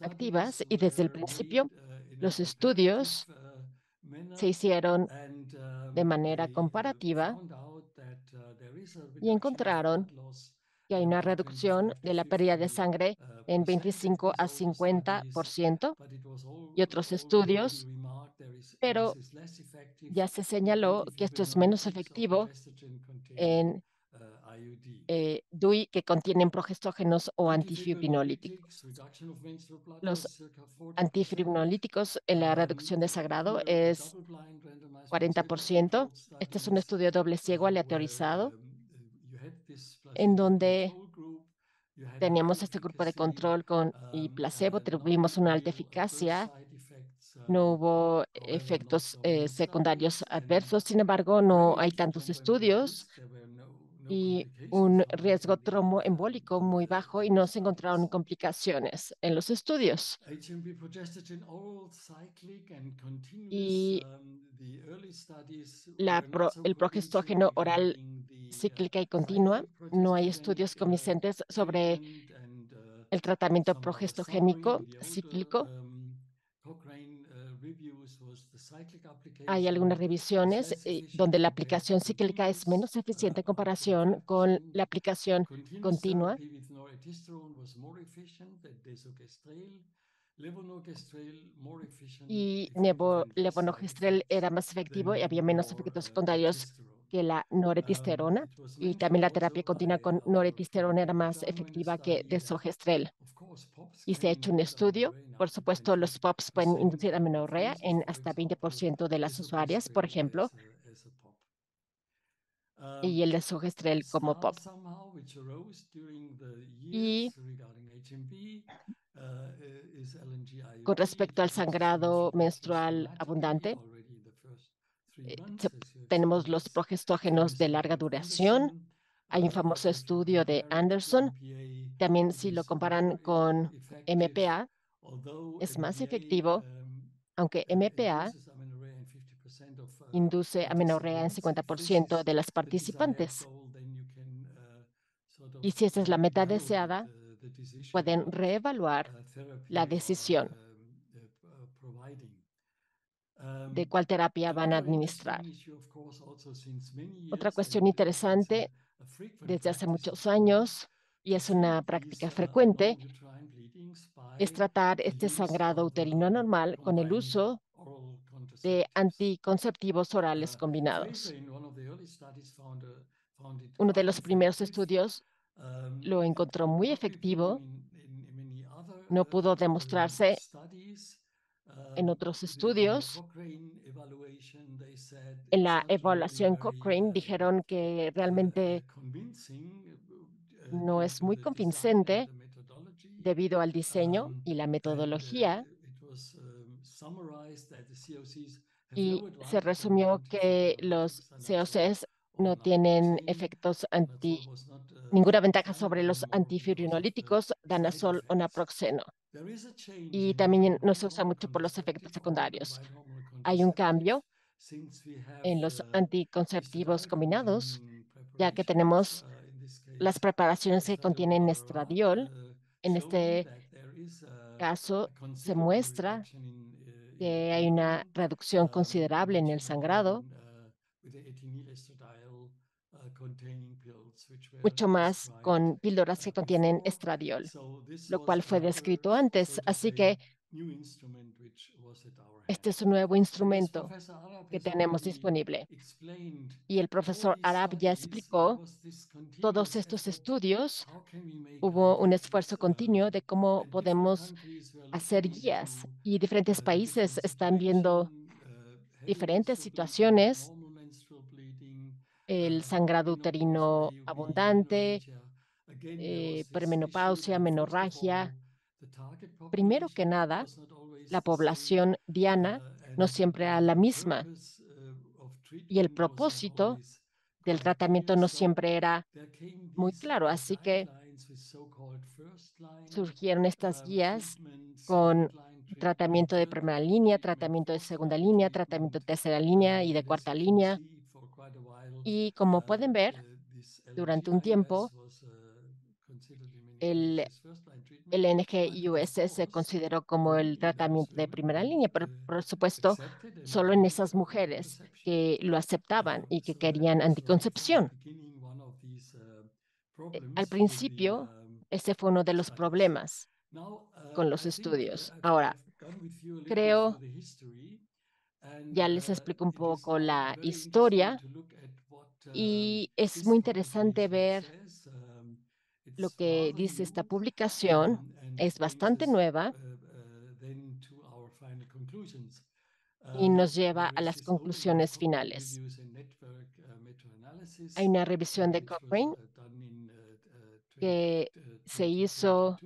activas y desde el principio los estudios se hicieron de manera comparativa y encontraron que hay una reducción de la pérdida de sangre en 25 a 50% y otros estudios, pero ya se señaló que esto es menos efectivo en eh, DUI que contienen progestógenos o antifibrinolíticos. Los antifibrinolíticos en la reducción de sagrado es 40%. Este es un estudio doble ciego aleatorizado en donde teníamos este grupo de control con y placebo, tuvimos una alta eficacia, no hubo efectos eh, secundarios adversos, sin embargo, no hay tantos estudios y un riesgo tromboembólico muy bajo y no se encontraron complicaciones en los estudios. Y la el progestógeno oral cíclica y continua, no hay estudios convincentes sobre el tratamiento progestogénico cíclico hay algunas revisiones eh, donde la aplicación cíclica es menos eficiente en comparación con la aplicación continua. Y levonorgestrel era más efectivo y había menos efectos secundarios que la noretisterona. Y también la terapia continua con noretisterona era más efectiva que desogestrel y se ha hecho un estudio. Por supuesto, los POPs pueden inducir amenorrea en hasta 20% de las usuarias, por ejemplo, y el desogestrel como POP. Y con respecto al sangrado menstrual abundante, tenemos los progestógenos de larga duración. Hay un famoso estudio de Anderson. También si lo comparan con MPA, es más efectivo, aunque MPA induce amenorrea en 50% de las participantes. Y si esa es la meta deseada, pueden reevaluar la decisión de cuál terapia van a administrar. Otra cuestión interesante, desde hace muchos años, y es una práctica frecuente, es tratar este sangrado uterino anormal con el uso de anticonceptivos orales combinados. Uno de los primeros estudios lo encontró muy efectivo. No pudo demostrarse en otros estudios. En la evaluación Cochrane dijeron que realmente no es muy convincente debido al diseño um, y la metodología y se resumió que los COCs no tienen efectos anti, ninguna ventaja sobre los antifibrinolyticos, danazol o naproxeno. Y también no se usa mucho por los efectos secundarios. Hay un cambio en los anticonceptivos combinados, ya que tenemos las preparaciones que contienen estradiol. En este caso, se muestra que hay una reducción considerable en el sangrado, mucho más con píldoras que contienen estradiol, lo cual fue descrito antes. Así que este es un nuevo instrumento que tenemos disponible. Y el profesor Arab ya explicó todos estos estudios. Hubo un esfuerzo continuo de cómo podemos hacer guías y diferentes países están viendo diferentes situaciones, el sangrado uterino abundante, eh, premenopausia, menorragia. Primero que nada, la población diana no siempre era la misma y el propósito del tratamiento no siempre era muy claro. Así que surgieron estas guías con tratamiento de primera línea, tratamiento de segunda línea, tratamiento de tercera línea y de cuarta línea. Y como pueden ver, durante un tiempo, el el NG-US se consideró como el tratamiento de primera línea, pero por supuesto solo en esas mujeres que lo aceptaban y que querían anticoncepción. Eh, al principio, ese fue uno de los problemas con los estudios. Ahora, creo, ya les explico un poco la historia y es muy interesante ver lo que dice esta publicación es bastante nueva. y nos lleva a las conclusiones finales. Hay una revisión de Cochrane que se hizo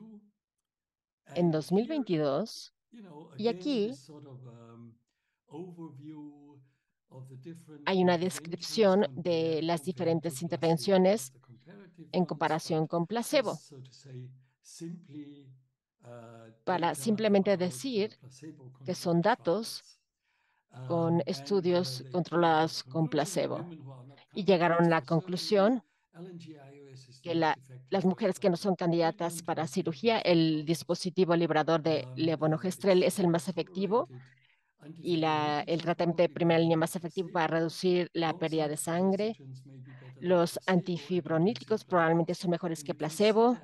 en 2022 y aquí hay una descripción de las diferentes intervenciones en comparación con placebo. Para simplemente decir que son datos con estudios controlados con placebo. Y llegaron a la conclusión que las mujeres que no son candidatas para cirugía, el dispositivo librador de levonorgestrel es el más efectivo y la, el tratamiento de primera línea más efectivo para reducir la pérdida de sangre los antifibroníticos probablemente son mejores que placebo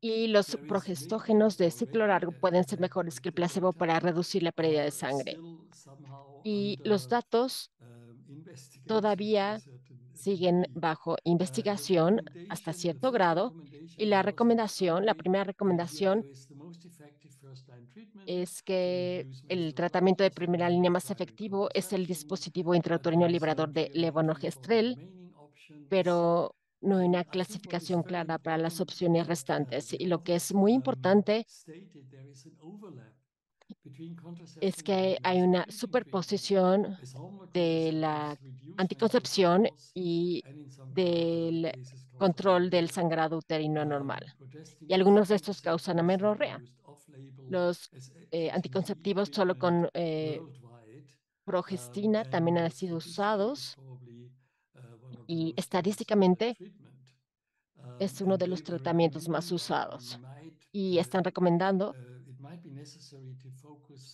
y los progestógenos de ciclo largo pueden ser mejores que el placebo para reducir la pérdida de sangre. Y los datos todavía siguen bajo investigación hasta cierto grado y la recomendación, la primera recomendación es que el tratamiento de primera línea más efectivo es el dispositivo intrauterino liberador de levonorgestrel pero no hay una clasificación clara para las opciones restantes. Y lo que es muy importante es que hay una superposición de la anticoncepción y del control del sangrado uterino normal. Y algunos de estos causan amenorrea. Los eh, anticonceptivos solo con eh, progestina también han sido usados y estadísticamente es uno de los tratamientos más usados. Y están recomendando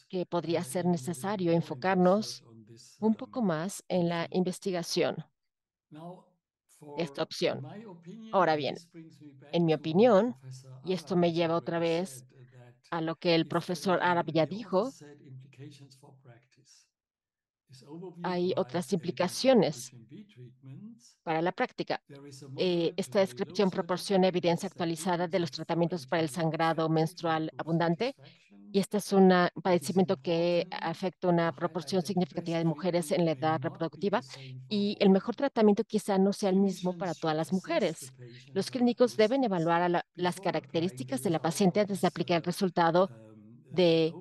que podría ser necesario enfocarnos un poco más en la investigación de esta opción. Ahora bien, en mi opinión, y esto me lleva otra vez a lo que el profesor Arab ya dijo, hay otras implicaciones para la práctica. Eh, esta descripción proporciona evidencia actualizada de los tratamientos para el sangrado menstrual abundante y este es un padecimiento que afecta una proporción significativa de mujeres en la edad reproductiva y el mejor tratamiento quizá no sea el mismo para todas las mujeres. Los clínicos deben evaluar las características de la paciente antes de aplicar el resultado de,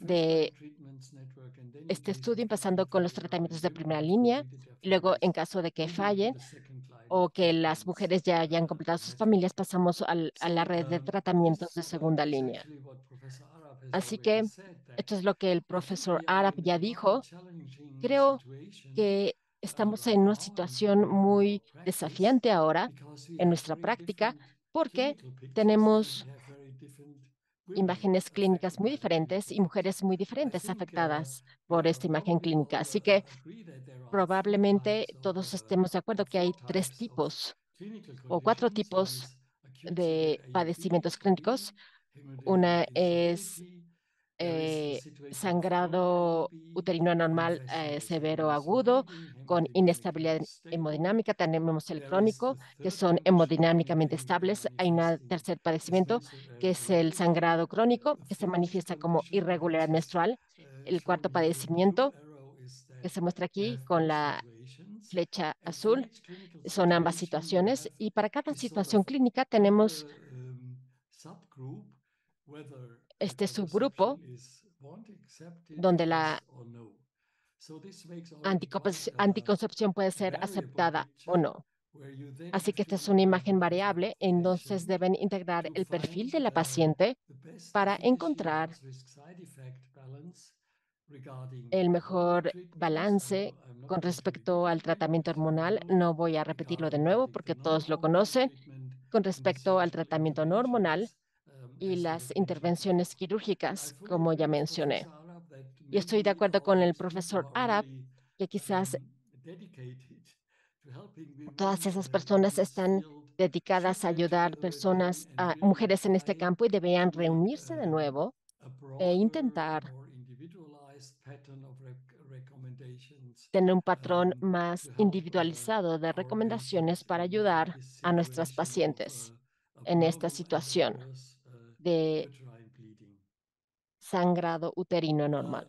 de este estudio, empezando con los tratamientos de primera línea, y luego en caso de que fallen, o que las mujeres ya hayan completado sus familias, pasamos a la red de tratamientos de segunda línea. Así que esto es lo que el profesor Arab ya dijo. Creo que estamos en una situación muy desafiante ahora en nuestra práctica porque tenemos imágenes clínicas muy diferentes y mujeres muy diferentes afectadas por esta imagen clínica. Así que probablemente todos estemos de acuerdo que hay tres tipos o cuatro tipos de padecimientos clínicos. Una es eh, sangrado uterino anormal eh, severo agudo con inestabilidad hemodinámica. Tenemos el crónico, que son hemodinámicamente estables. Hay un tercer padecimiento, que es el sangrado crónico, que se manifiesta como irregularidad menstrual. El cuarto padecimiento, que se muestra aquí con la flecha azul, son ambas situaciones. Y para cada situación clínica tenemos este subgrupo donde la anticoncepción puede ser aceptada o no. Así que esta es una imagen variable, entonces deben integrar el perfil de la paciente para encontrar el mejor balance con respecto al tratamiento hormonal. No voy a repetirlo de nuevo porque todos lo conocen. Con respecto al tratamiento no hormonal, y las intervenciones quirúrgicas, como ya mencioné. Y estoy de acuerdo con el profesor Arab, que quizás todas esas personas están dedicadas a ayudar personas, a mujeres en este campo y deberían reunirse de nuevo e intentar tener un patrón más individualizado de recomendaciones para ayudar a nuestras pacientes en esta situación de sangrado uterino normal.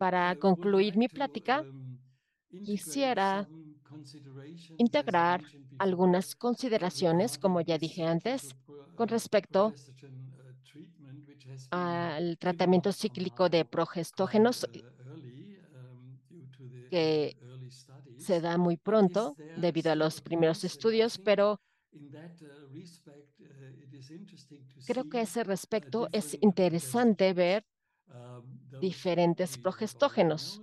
Para concluir mi plática, quisiera integrar algunas consideraciones, como ya dije antes, con respecto al tratamiento cíclico de progestógenos que se da muy pronto debido a los primeros estudios, pero Creo que a ese respecto es interesante ver diferentes progestógenos,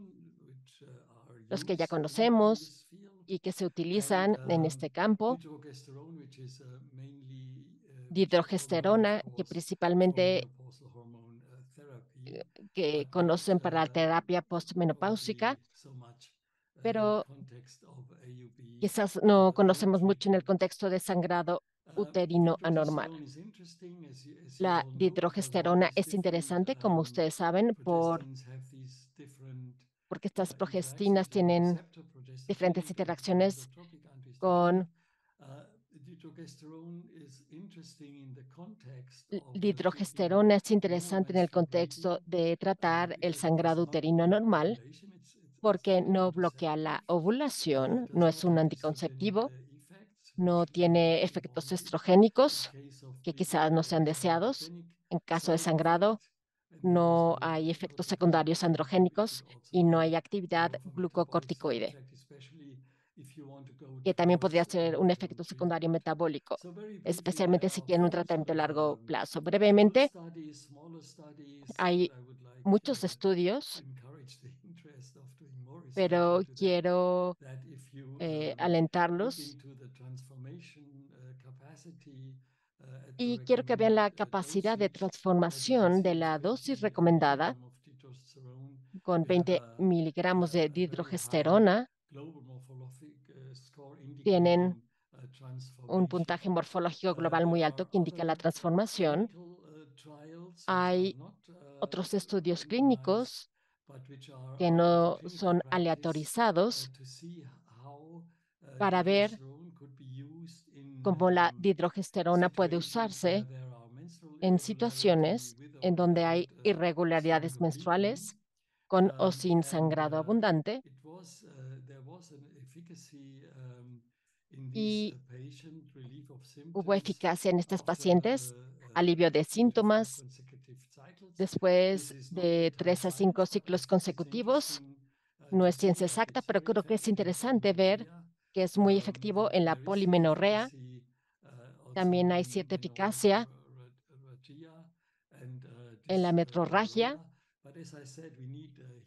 los que ya conocemos y que se utilizan en este campo. Dihidrogesterona, que principalmente que conocen para la terapia postmenopáusica, pero quizás no conocemos mucho en el contexto de sangrado uterino anormal. La dihidrogesterona es interesante, como ustedes saben, por, porque estas progestinas tienen diferentes interacciones con dihidrogesterona es interesante en el contexto de tratar el sangrado uterino normal porque no bloquea la ovulación, no es un anticonceptivo, no tiene efectos estrogénicos que quizás no sean deseados. En caso de sangrado, no hay efectos secundarios androgénicos y no hay actividad glucocorticoide, que también podría ser un efecto secundario metabólico, especialmente si quieren un tratamiento a largo plazo. Brevemente, hay muchos estudios pero quiero eh, alentarlos y quiero que vean la capacidad de transformación de la dosis recomendada con 20 miligramos de dihidrogesterona. Tienen un puntaje morfológico global muy alto que indica la transformación. Hay otros estudios clínicos que no son aleatorizados para ver como la dihidrogesterona puede usarse en situaciones en donde hay irregularidades menstruales con o sin sangrado abundante y hubo eficacia en estas pacientes, alivio de síntomas después de tres a cinco ciclos consecutivos. No es ciencia exacta, pero creo que es interesante ver que es muy efectivo en la polimenorrea. También hay cierta eficacia en la metrorragia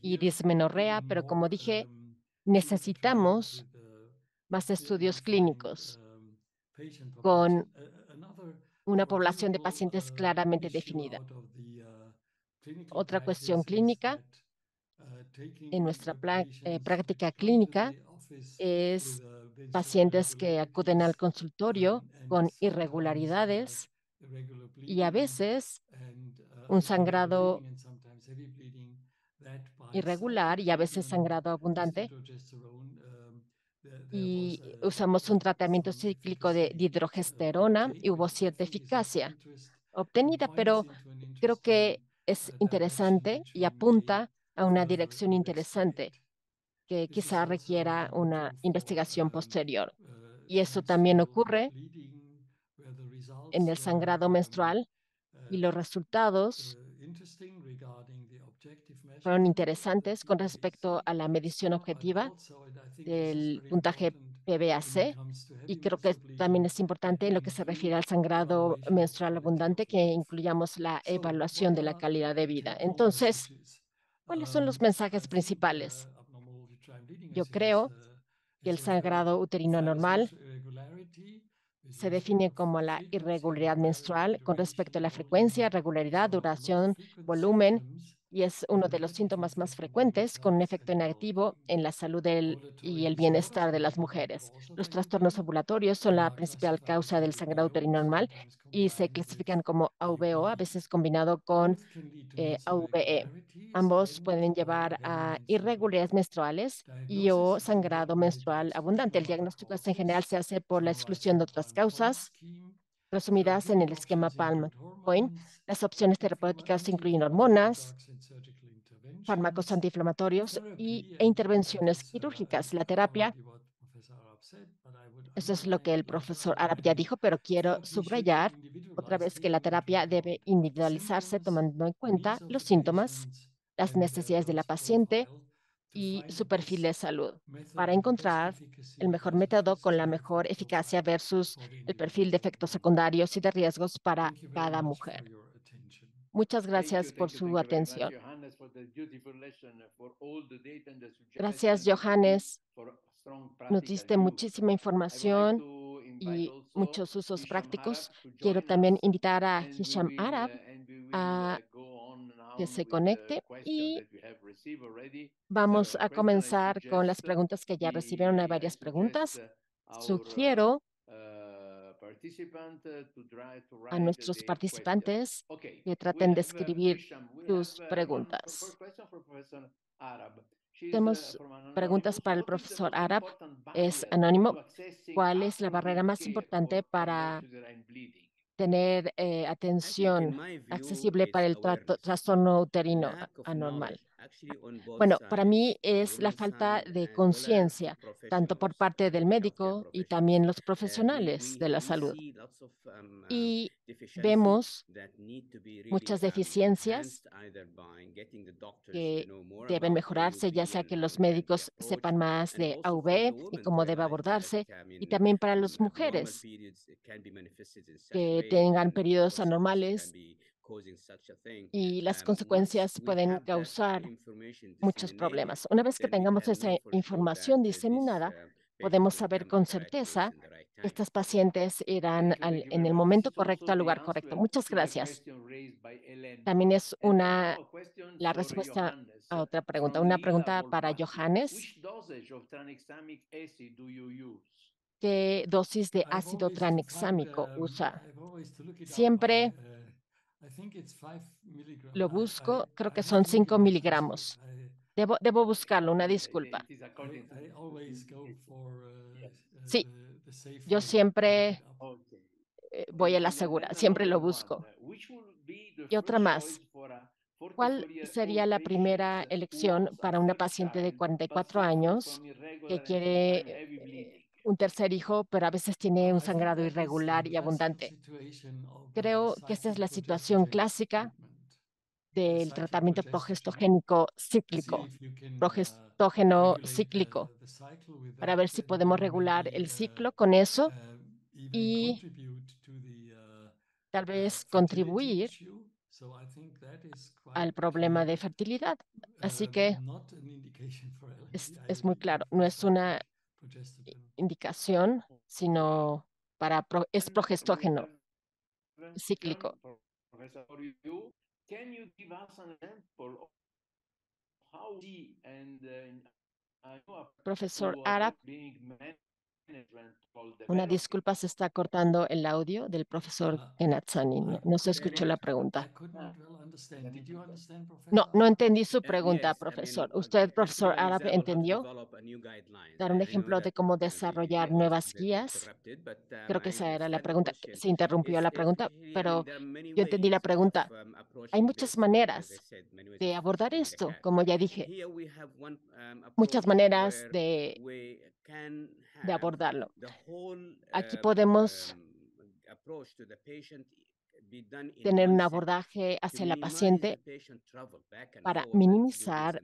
y dismenorrea, pero como dije, necesitamos más estudios clínicos con una población de pacientes claramente definida. Otra cuestión clínica en nuestra eh, práctica clínica es pacientes que acuden al consultorio con irregularidades y a veces un sangrado irregular y a veces sangrado abundante y usamos un tratamiento cíclico de hidrogesterona y hubo cierta eficacia obtenida, pero creo que es interesante y apunta a una dirección interesante que quizá requiera una investigación posterior. Y eso también ocurre en el sangrado menstrual y los resultados fueron interesantes con respecto a la medición objetiva del puntaje PBAC y creo que también es importante en lo que se refiere al sangrado menstrual abundante que incluyamos la evaluación de la calidad de vida. Entonces, ¿cuáles son los mensajes principales? Yo creo que el sangrado uterino anormal se define como la irregularidad menstrual con respecto a la frecuencia, regularidad, duración, volumen, y es uno de los síntomas más frecuentes con un efecto negativo en la salud y el bienestar de las mujeres. Los trastornos ovulatorios son la principal causa del sangrado uterino normal y se clasifican como AVO, a veces combinado con eh, AVE. Ambos pueden llevar a irregularidades menstruales y o sangrado menstrual abundante. El diagnóstico en general se hace por la exclusión de otras causas resumidas en el esquema Palm Point. Las opciones terapéuticas incluyen hormonas, fármacos antiinflamatorios y, e intervenciones quirúrgicas. La terapia, eso es lo que el profesor Arab ya dijo, pero quiero subrayar otra vez que la terapia debe individualizarse tomando en cuenta los síntomas, las necesidades de la paciente y su perfil de salud para encontrar el mejor método con la mejor eficacia versus el perfil de efectos secundarios y de riesgos para cada mujer. Muchas gracias por su atención. Gracias, Johannes. Nos diste muchísima información y muchos usos prácticos. Quiero también invitar a Hisham Arab a que se conecte y vamos a comenzar con las preguntas que ya recibieron. Hay varias preguntas. Sugiero a nuestros participantes que traten de escribir sus preguntas. Tenemos preguntas para el profesor Arab. Es anónimo. ¿Cuál es la barrera más importante para tener eh, atención accesible para el trastorno uterino anormal. Bueno, para mí es la falta de conciencia, tanto por parte del médico y también los profesionales de la salud. Y vemos muchas deficiencias que deben mejorarse, ya sea que los médicos sepan más de AV y cómo debe abordarse, y también para las mujeres que tengan periodos anormales y las consecuencias pueden causar muchos problemas. Una vez que tengamos esa información diseminada, podemos saber con certeza que estas pacientes irán en el momento correcto al lugar correcto. Muchas gracias. También es una la respuesta a otra pregunta. Una pregunta para Johannes. ¿Qué dosis de ácido tranexámico usa? Siempre lo busco, creo que son 5 miligramos. Debo, debo buscarlo, una disculpa. Sí, yo siempre eh, voy a la segura, siempre lo busco. Y otra más. ¿Cuál sería la primera elección para una paciente de 44 años que quiere un tercer hijo, pero a veces tiene un sangrado irregular y abundante? Creo que esta es la situación clásica del tratamiento progestogénico cíclico, progestógeno cíclico, para ver si podemos regular el ciclo con eso y tal vez contribuir al problema de fertilidad. Así que es, muy claro, no es una indicación, sino para es progestógeno. cíclico. Profesor Arap, una disculpa, se está cortando el audio del profesor Kenatsani. No, no se escuchó la pregunta. No, no entendí su pregunta, profesor. ¿Usted, profesor Arap, entendió? Dar un ejemplo de cómo desarrollar nuevas guías. Creo que esa era la pregunta. Se interrumpió la pregunta, pero yo entendí la pregunta. Hay muchas maneras de abordar esto, como ya dije. Muchas maneras de de abordarlo. Aquí podemos tener un abordaje hacia la paciente para minimizar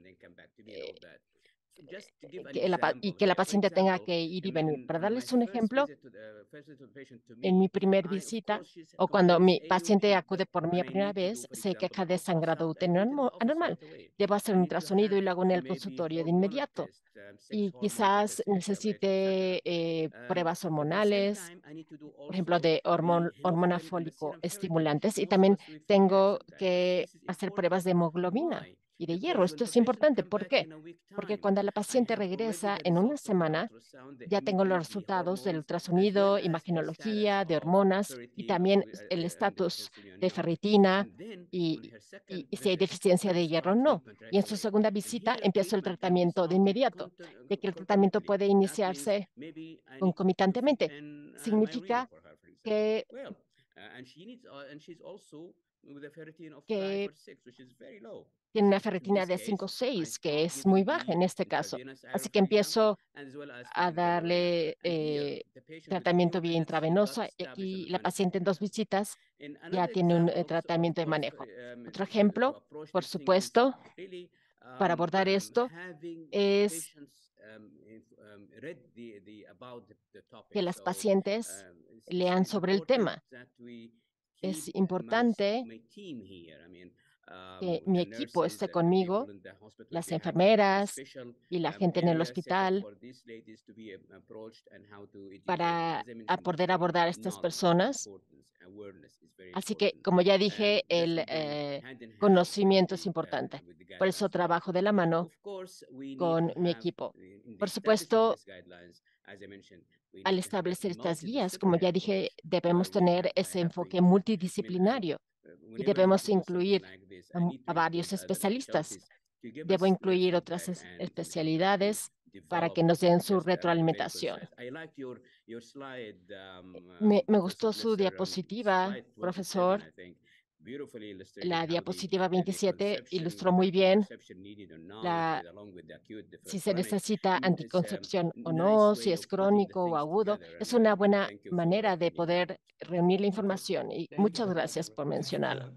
y que la paciente tenga que ir y venir. Para darles un ejemplo, en mi primer visita o cuando mi paciente acude por mí a primera vez, se queja de sangrado uterino anormal. Debo hacer un ultrasonido y lo hago en el consultorio de inmediato. Y quizás necesite eh, pruebas hormonales, por ejemplo, de hormona fólico estimulantes. Y también tengo que hacer pruebas de hemoglobina y de hierro. Esto es importante. ¿Por qué? Porque cuando la paciente regresa en una semana, ya tengo los resultados del ultrasonido, imagenología, de hormonas y también el estatus de ferritina y, si hay deficiencia de hierro o no. Y en su segunda visita empiezo el tratamiento de inmediato, ya que el tratamiento puede iniciarse concomitantemente. Significa que que tiene una ferritina de 5 o 6, que es muy baja en este caso. Así que empiezo a darle eh, tratamiento vía intravenosa y la paciente en dos visitas ya tiene un eh, tratamiento de manejo. Um, Otro ejemplo, por supuesto, para abordar um, esto es um, que las pacientes lean sobre el tema. Es importante que mi equipo esté conmigo, las enfermeras y la gente en el hospital, para poder abordar a estas personas. Así que, como ya dije, el eh, conocimiento es importante. Por eso trabajo de la mano con mi equipo. Por supuesto, al establecer estas guías, como ya dije, debemos tener ese enfoque multidisciplinario y debemos incluir a, varios especialistas. Debo incluir otras especialidades para que nos den su retroalimentación. Me, me gustó su diapositiva, profesor. La diapositiva 27 ilustró muy bien la, si se necesita anticoncepción o no, si es crónico o agudo. Es una buena manera de poder reunir la información y muchas gracias por mencionarlo.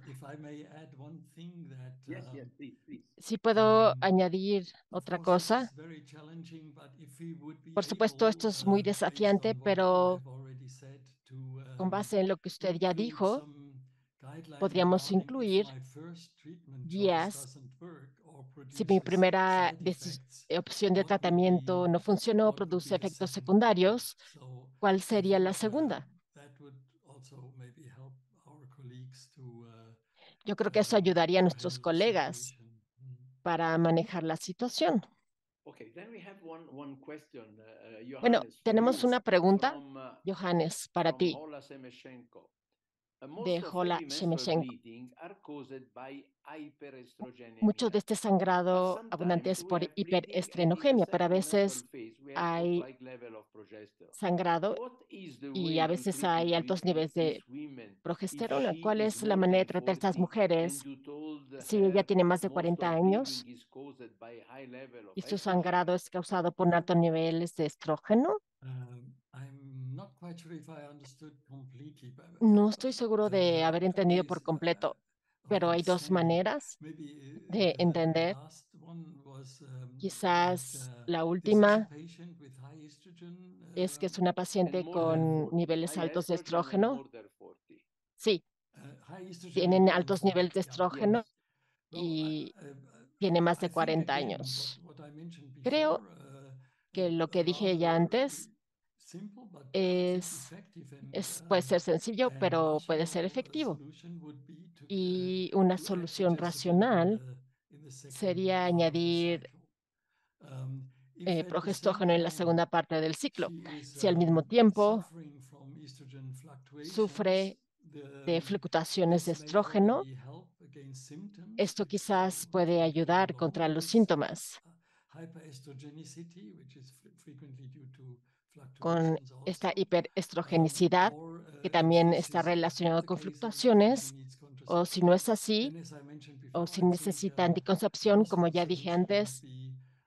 Si puedo añadir otra cosa. Por supuesto, esto es muy desafiante, pero con base en lo que usted ya dijo, podríamos incluir guías si mi primera opción de tratamiento no funcionó o produce efectos secundarios, ¿cuál sería la segunda? Yo creo que eso ayudaría a nuestros colegas para manejar la situación. Bueno, tenemos una pregunta, Johannes, para ti de Hola Shemeshenko. Mucho de este sangrado abundante es por hiperestrogenia, pero a veces hay sangrado y a veces hay altos niveles de progesterona. ¿Cuál es la manera de tratar a estas mujeres si ella tiene más de 40 años y su sangrado es causado por altos niveles de estrógeno? Um, no estoy seguro de haber entendido por completo, pero hay dos maneras de entender. Quizás la última es que es una paciente con niveles altos de estrógeno. Sí, tienen altos niveles de estrógeno y tiene más de 40 años. Creo que lo que dije ya antes es, es, puede ser sencillo, pero puede ser efectivo. Y una solución racional sería añadir eh, progestógeno en la segunda parte del ciclo. Si al mismo tiempo sufre de fluctuaciones de estrógeno, esto quizás puede ayudar contra los síntomas con esta hiperestrogenicidad que también está relacionado con fluctuaciones, o si no es así, o si necesita anticoncepción, como ya dije antes,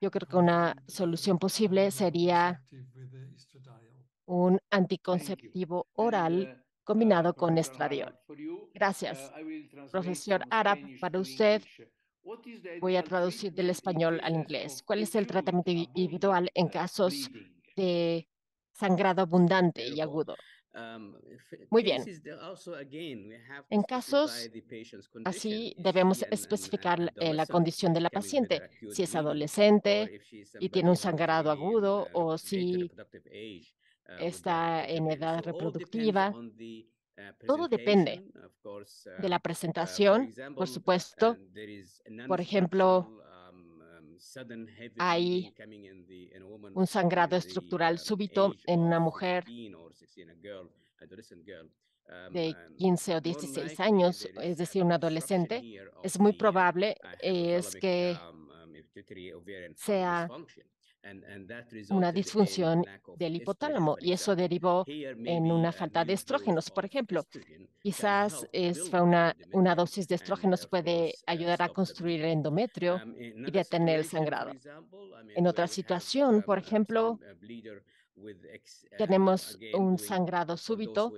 yo creo que una solución posible sería un anticonceptivo oral combinado con estradiol. Gracias. Profesor Arab, para usted, voy a traducir del español al inglés. ¿Cuál es el tratamiento individual en casos de sangrado abundante y agudo. Um, Muy bien. En casos así, debemos especificar eh, la condición de la paciente, si es adolescente y tiene un sangrado agudo um, o si está en edad reproductiva. Uh, Todo depende de la uh, presentación, por supuesto. Por ejemplo, hay un sangrado estructural súbito en una mujer. de 15 o 16 años, es decir, un adolescente, es muy probable es que sea una disfunción del hipotálamo y eso derivó en una falta de estrógenos, por ejemplo. Quizás es una, una dosis de estrógenos puede ayudar a construir el endometrio y detener el sangrado. En otra situación, por ejemplo, tenemos un sangrado súbito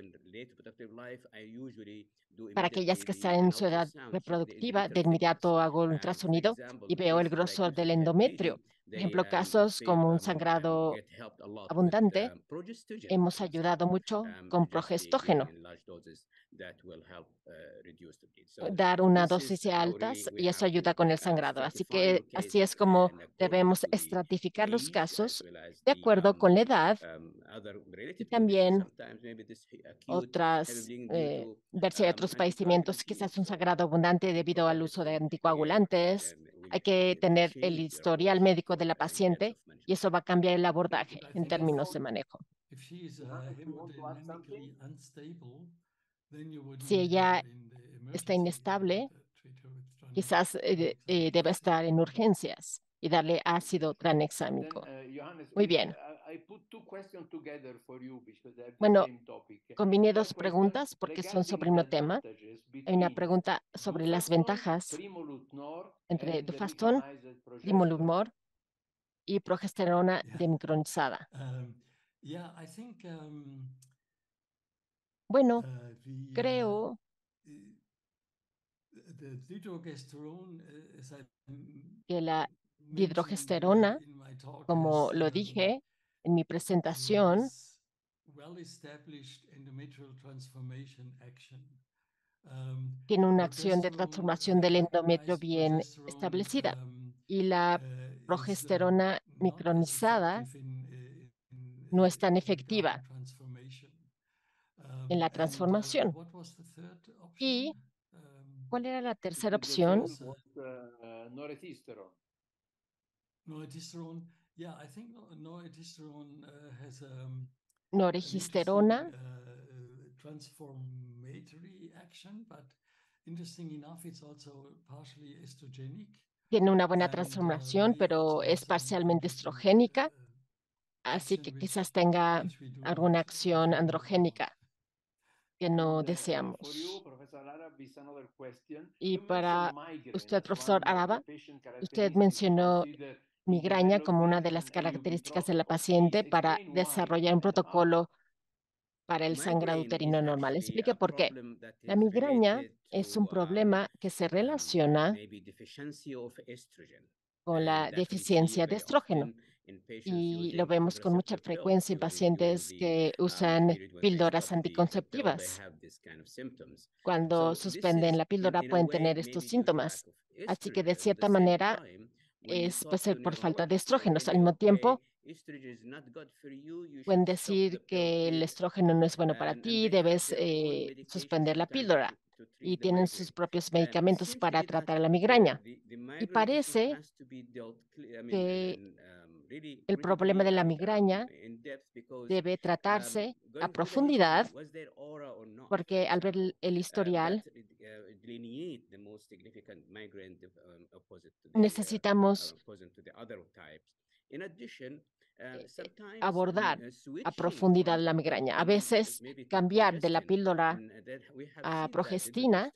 para aquellas que están en su edad reproductiva, de inmediato hago un ultrasonido y veo el grosor del endometrio. Por ejemplo, casos como un sangrado abundante, hemos ayudado mucho con progestógeno. Dar una dosis altas y eso ayuda con el sangrado. Así que así es como debemos estratificar los casos de acuerdo con la edad y también otras, eh, ver si hay otros padecimientos, quizás un sangrado abundante debido al uso de anticoagulantes, hay que tener el historial médico de la paciente y eso va a cambiar el abordaje en términos de manejo. Si ella está inestable, quizás eh, eh, debe estar en urgencias y darle ácido tranexámico. Muy bien. Bueno, combiné dos preguntas porque son sobre mismo tema. Hay una pregunta sobre las ventajas entre Dufaston, Limolumor y progesterona demicronizada. Um, um, bueno, uh, creo que la dihidrogesterona, como lo dije, en mi presentación, um, tiene una acción de transformación del endometrio bien establecida y la uh, progesterona micronizada uh, no es tan efectiva en la transformación. ¿Y cuál era la tercera opción? noregisterona Tiene una buena transformación, pero es parcialmente estrogénica, así que quizás tenga alguna acción androgénica que no deseamos. Y para usted, profesor Araba, usted mencionó migraña como una de las características de la paciente para desarrollar un protocolo para el sangrado uterino normal. Explique por qué. La migraña es un problema que se um, relaciona con la deficiencia de estrógeno y lo vemos con mucha frecuencia en pacientes que um, usan píldoras anticonceptivas. Cuando suspenden la píldora pueden tener estos síntomas. Así que de cierta manera es pues, por falta de estrógenos. Al mismo tiempo, pueden decir que el estrógeno no es bueno para ti, debes eh, suspender la píldora y tienen sus propios medicamentos para tratar la migraña. Y parece que el problema de la migraña debe tratarse a profundidad porque al ver el historial necesitamos abordar a profundidad la migraña. A veces cambiar de la píldora a progestina,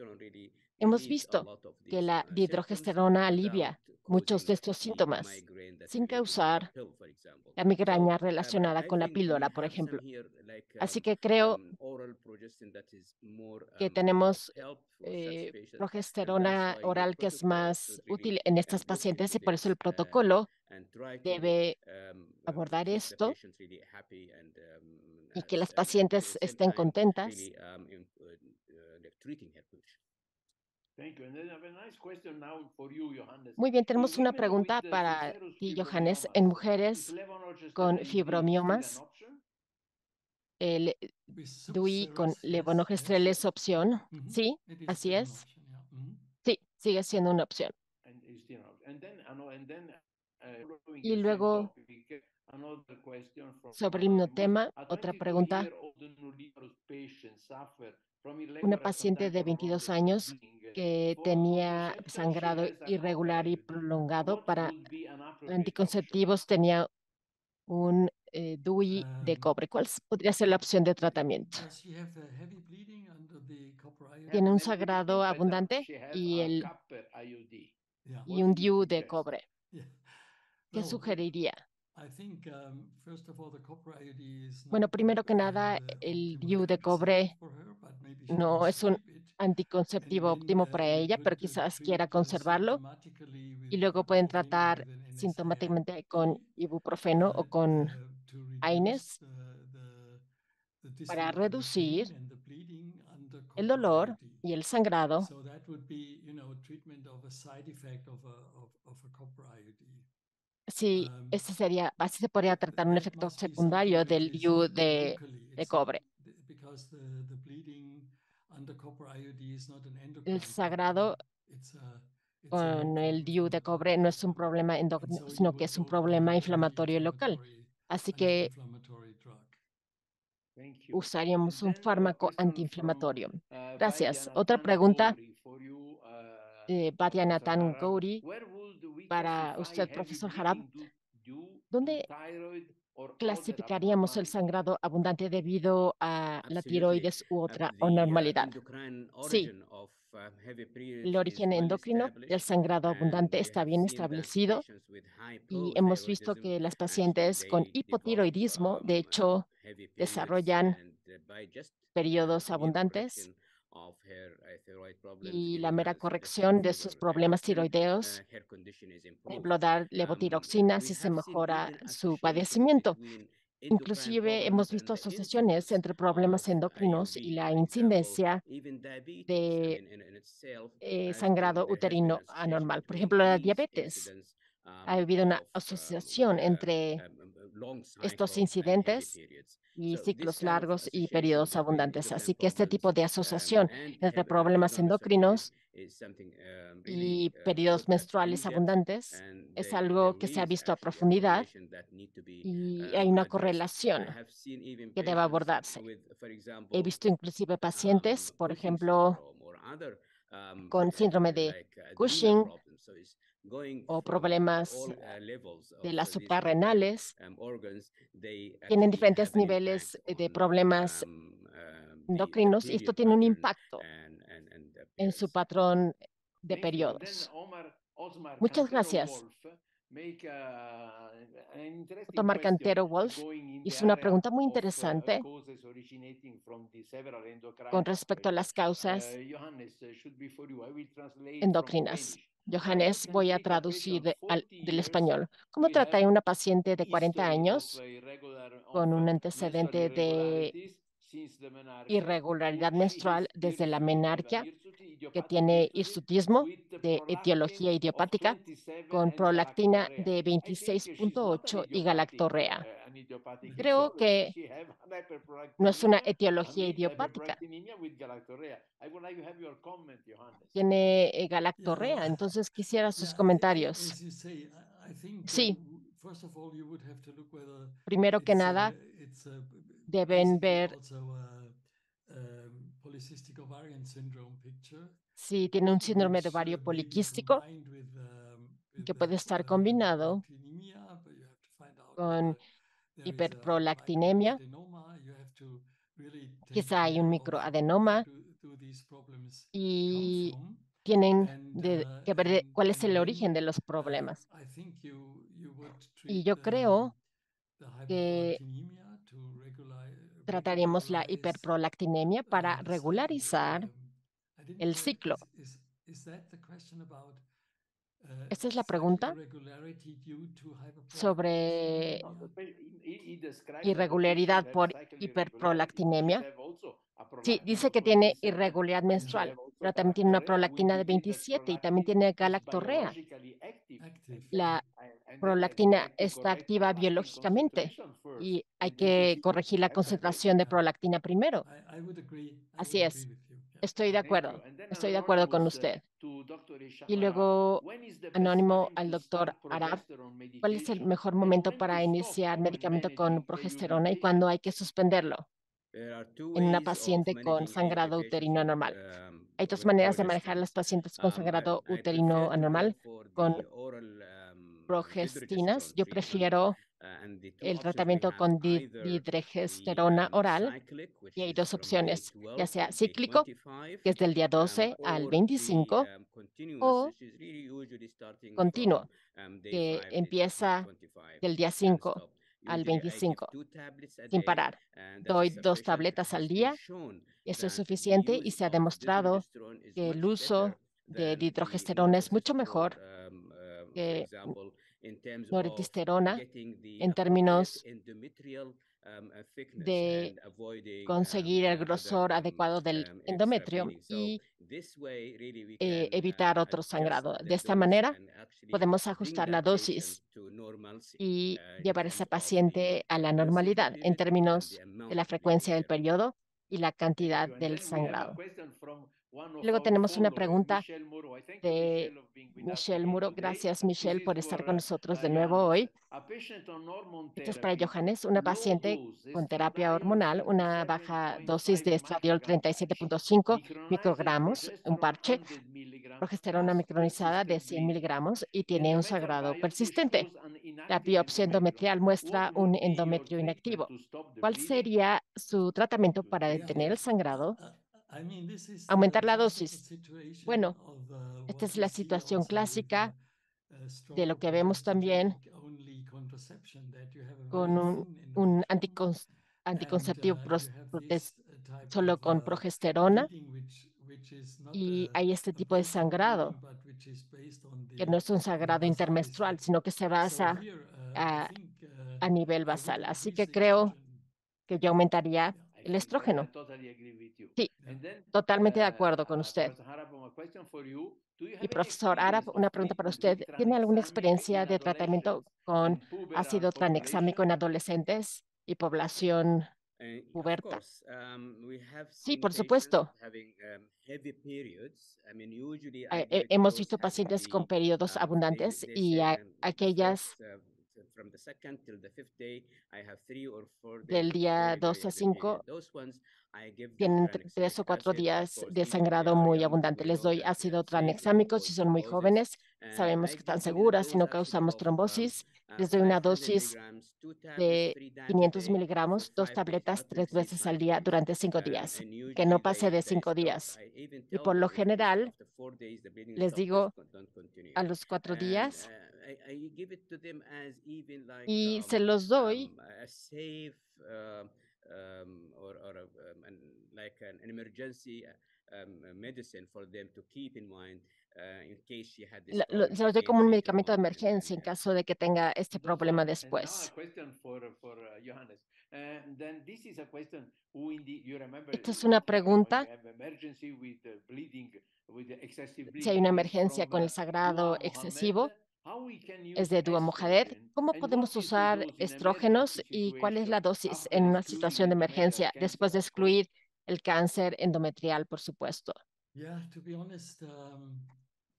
hemos visto que la dihidrogesterona alivia muchos de estos síntomas sin causar la migraña relacionada con la píldora, por ejemplo. Así que creo que tenemos eh, progesterona oral que es más útil en estas pacientes y por eso el protocolo debe abordar esto y que las pacientes estén contentas muy bien, tenemos una pregunta para ti, Johannes. En mujeres con fibromiomas, el DUI con levonorgestrel es opción. Sí, así es. Sí, sigue siendo una opción. Y luego, sobre el mismo tema, otra pregunta. Una paciente de 22 años que tenía sangrado irregular y prolongado para anticonceptivos tenía un eh, DUI de um, cobre. ¿Cuál podría ser la opción de tratamiento? Tiene un sangrado abundante y, el, y un DUI de cobre. ¿Qué sugeriría? Um, bueno, primero que nada, el DIU de cobre no es un anticonceptivo óptimo para ella, pero quizás quiera conservarlo. Y luego pueden tratar sintomáticamente con ibuprofeno o con AINES para reducir el dolor y el sangrado Sí, ese sería, así se podría tratar un efecto secundario del DIU de, de cobre. El sagrado con el DIU de cobre no es un problema endocrino, sino que es un problema inflamatorio local. Así que usaríamos un fármaco antiinflamatorio. Uh, Gracias. Otra pregunta de Batya Nathan Gowri para usted, profesor Harab, ¿dónde clasificaríamos el sangrado abundante debido a la tiroides u otra anormalidad? Sí, el origen endocrino del sangrado abundante está bien establecido y hemos visto que las pacientes con hipotiroidismo, de hecho, desarrollan periodos abundantes y la mera corrección de sus problemas tiroideos, ejemplo, dar levotiroxina si se mejora su padecimiento. Inclusive hemos visto asociaciones entre problemas endocrinos y la incidencia de eh, sangrado uterino anormal. Por ejemplo, la diabetes. Ha habido una asociación entre estos incidentes y ciclos largos y periodos abundantes. Así que este tipo de asociación entre problemas endocrinos um, y periodos menstruales abundantes es algo que se ha visto a profundidad y hay una correlación que debe abordarse. He visto inclusive pacientes, por ejemplo, con síndrome de Cushing o problemas de las suprarrenales, tienen diferentes niveles de problemas endocrinos y esto tiene un impacto en su patrón de periodos. Muchas gracias. Tomar Cantero Wolf hizo una pregunta muy interesante con respecto a las causas endocrinas. Johannes, voy a traducir al, del español. ¿Cómo trata a una paciente de 40 años con un antecedente de irregularidad menstrual desde la menarquia, que tiene hirsutismo de etiología idiopática, con prolactina de 26.8 y galactorrea. Creo que no es una etiología idiopática. Tiene eh, galactorrea, entonces quisiera sus comentarios. Sí. Primero que nada, deben ver si tiene un síndrome de ovario poliquístico que puede estar combinado con hiperprolactinemia. Quizá hay un microadenoma y tienen que ver cuál es el origen de los problemas. Y yo creo que trataríamos la hiperprolactinemia para regularizar el ciclo. Esta es la pregunta sobre irregularidad por hiperprolactinemia. Sí, dice que tiene irregularidad menstrual, pero también tiene una prolactina de 27 y también tiene galactorrea. La prolactina está activa biológicamente y hay que corregir la concentración de prolactina primero. Así es. Estoy de acuerdo. Estoy de acuerdo con usted. Y luego, anónimo al doctor Arab, ¿cuál es el mejor momento para iniciar medicamento con progesterona y cuándo hay que suspenderlo en una paciente con sangrado uterino anormal? Um, hay dos maneras de manejar a las pacientes con um, sangrado uterino anormal con progestinas. Yo prefiero el tratamiento con didregesterona um, oral y hay dos opciones, ya sea cíclico, que es del día 12 um, al 25, um, o continuo, que empieza del día 5 al 25, sin parar. Doy dos tabletas al día, eso es suficiente y se ha demostrado que el uso de didrogesterona es mucho mejor que noretisterona en términos um, de conseguir el grosor adecuado del um, endometrio y eh, evitar uh, otro sangrado. De esta manera, podemos ajustar la dosis y uh, llevar a esa paciente a la normalidad en términos de la frecuencia del periodo y la cantidad del sangrado. Luego tenemos una pregunta de Michelle Muro. Gracias, Michelle, por estar con nosotros de nuevo hoy. Esto es para Johannes, una paciente con terapia hormonal, una baja dosis de estradiol 37.5 microgramos, un parche, progesterona micronizada de 100 miligramos y tiene un sagrado persistente. La biopsia endometrial muestra un endometrio inactivo. ¿Cuál sería su tratamiento para detener el sangrado Aumentar la dosis. Bueno, uh, esta es la situación clásica uh, de lo que vemos también con un, anticonceptivo solo con progesterona y hay este tipo de sangrado que no es un sangrado intermenstrual, sino que se basa uh, a nivel basal. Así que creo que yo aumentaría el estrógeno. Sí, totalmente de acuerdo con uh, usted. Y profesor Arab, una pregunta para usted. ¿Tiene alguna experiencia de tratamiento con ácido tranexámico en adolescentes y población puberta. Sí, por supuesto. Hemos visto pacientes con periodos abundantes y aquellas del día 2 a 5 tienen tres o cuatro días de sangrado muy abundante. Les doy ácido tranexámico si son muy jóvenes. Sabemos que están seguras si no causamos trombosis. Les doy una dosis de 500 miligramos, dos tabletas tres veces al día durante cinco días, que no pase de cinco días. Y por lo general, les digo a los cuatro días, y se los doy or, or an, like an, an emergency medicine for them to keep in mind uh, in case she had this lo, se los doy como un medicamento de emergencia en caso de que tenga este problema después. Esta es una pregunta. Si hay una emergencia con el sagrado excesivo, es de Dua Mohamed. ¿Cómo podemos usar estrógenos y cuál es la dosis en una situación de emergencia después de excluir el cáncer endometrial, por supuesto? Um,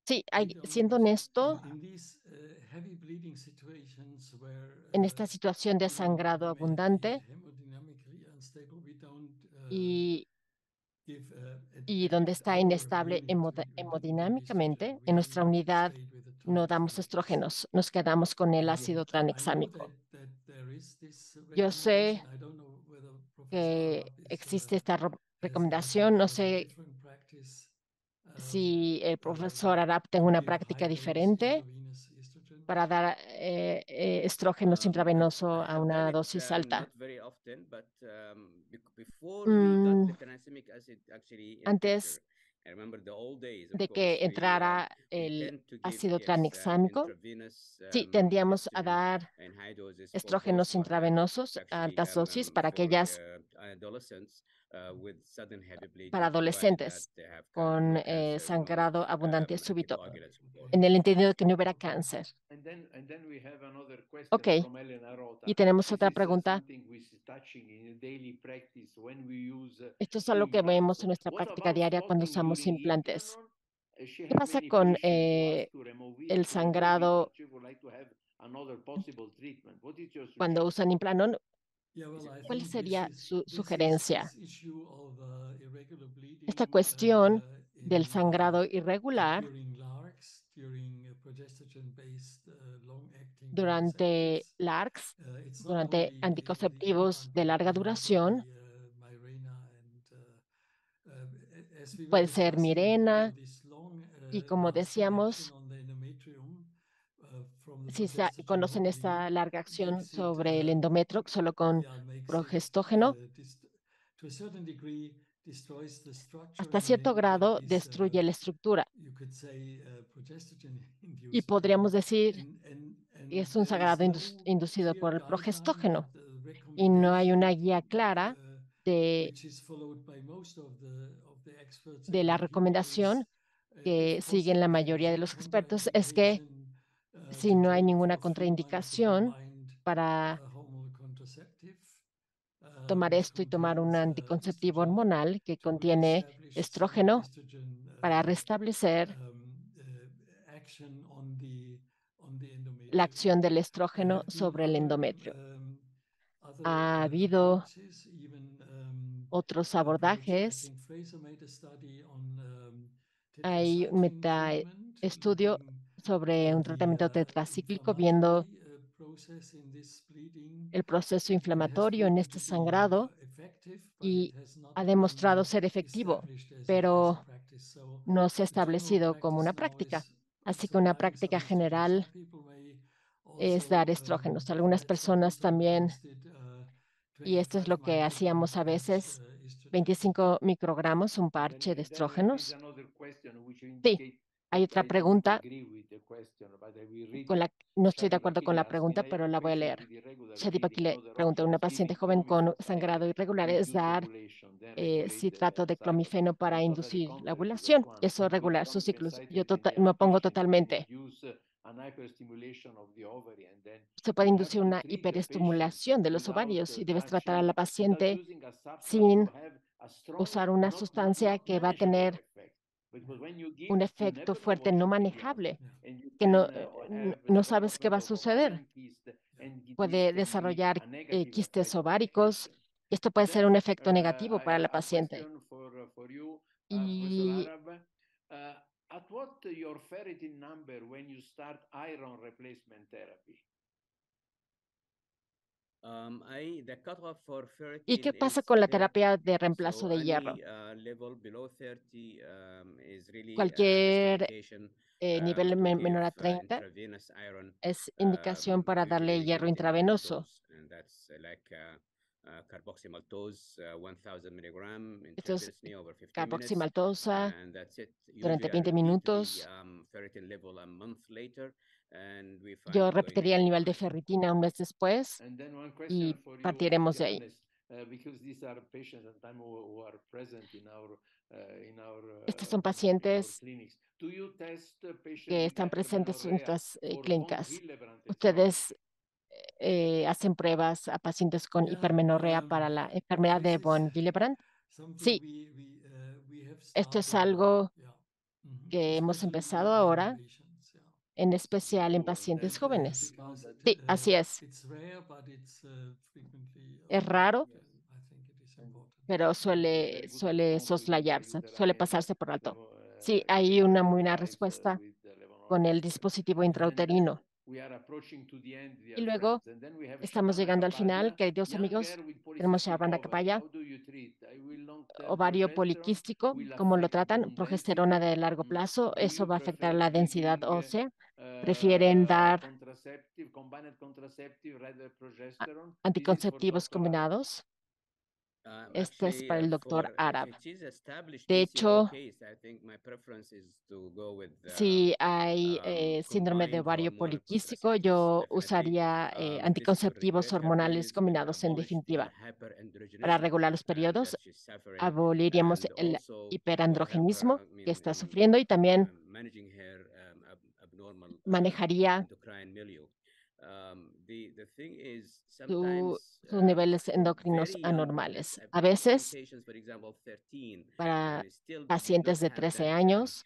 sí, siendo honesto, uh, en esta uh, situación de sangrado abundante uh, y y donde está inestable hemodinámicamente, en nuestra unidad no damos estrógenos, nos quedamos con el ácido tranexámico. Yo sé que existe esta recomendación, no sé si el profesor Arap tenga una práctica diferente para dar eh, eh, estrógenos intravenoso a una dosis alta. Mm, antes de que entrara el ácido tranexámico, sí, um, tendíamos a dar estrógenos intravenosos a altas dosis para aquellas uh, para adolescentes con eh, sangrado abundante súbito, en el entendido de que no hubiera cáncer. Ok, y tenemos otra pregunta. Esto es algo que vemos en nuestra práctica diaria cuando usamos implantes. ¿Qué pasa con eh, el sangrado cuando usan implanon? ¿Cuál sería su sugerencia? Uh, Esta cuestión uh, del sangrado irregular durante LARCs, durante anticonceptivos de larga duración, puede ser Mirena, y como decíamos, si conocen esta larga acción sobre el endometrio solo con progestógeno, hasta cierto grado destruye la estructura. Y podríamos decir que es un sagrado inducido por el progestógeno. Y no hay una guía clara de, de la recomendación que siguen la mayoría de los expertos, es que si no hay ninguna contraindicación para tomar esto y tomar un anticonceptivo hormonal que contiene estrógeno para restablecer la acción del estrógeno sobre el endometrio. Ha habido otros abordajes. Hay un meta-estudio sobre un tratamiento tetracíclico viendo el proceso inflamatorio en este sangrado y ha demostrado ser efectivo, pero no se ha establecido como una práctica. Así que una práctica general es dar estrógenos. Algunas personas también, y esto es lo que hacíamos a veces, 25 microgramos, un parche de estrógenos. Sí, hay otra pregunta con la, no estoy de acuerdo con la pregunta, pero la voy a leer. aquí le pregunta a una paciente joven con sangrado irregular es dar eh, citrato de clomifeno para inducir la ovulación. Eso regular sus ciclos. Yo me opongo totalmente. se puede inducir una hiperestimulación de los ovarios y debes tratar a la paciente sin usar una sustancia que va a tener un efecto fuerte no manejable, que no, uh, no sabes qué va a suceder. Puede desarrollar eh, quistes ováricos. Esto puede ser un efecto negativo para la paciente. Y ¿Y qué pasa con la terapia de reemplazo de hierro? Uh, um, Cualquier eh, nivel uh, menor a 30 es indicación para um, darle hierro intravenoso. Esto es carboximaltosa durante 20 minutos. Yo repetiría el nivel de ferritina un mes después y partiremos de ahí. Estos son pacientes que están presentes en nuestras eh, clínicas. Ustedes eh, hacen pruebas a pacientes con hipermenorrea para la enfermedad de von Willebrand. Sí, esto es algo mm-hmm. que hemos empezado ahora en especial en pacientes jóvenes. Sí, así es. Es raro, pero suele, suele soslayarse, suele pasarse por alto. Sí, hay una buena respuesta con el dispositivo intrauterino. Y luego estamos llegando al final, queridos amigos. Tenemos a Banda Capaya, ovario poliquístico, ¿cómo lo tratan? Progesterona de largo plazo, eso va a afectar la densidad ósea. Prefieren dar anticonceptivos combinados. Um, este es para el doctor Arab. De hecho, si hay eh, síndrome de ovario poliquístico, yo usaría eh, um, anticonceptivos hormonales combinados en uh, definitiva. Para regular los periodos, aboliríamos el hiperandrogenismo que está sufriendo y también um, sus niveles endocrinos anormales. A veces, para pacientes de 13 años,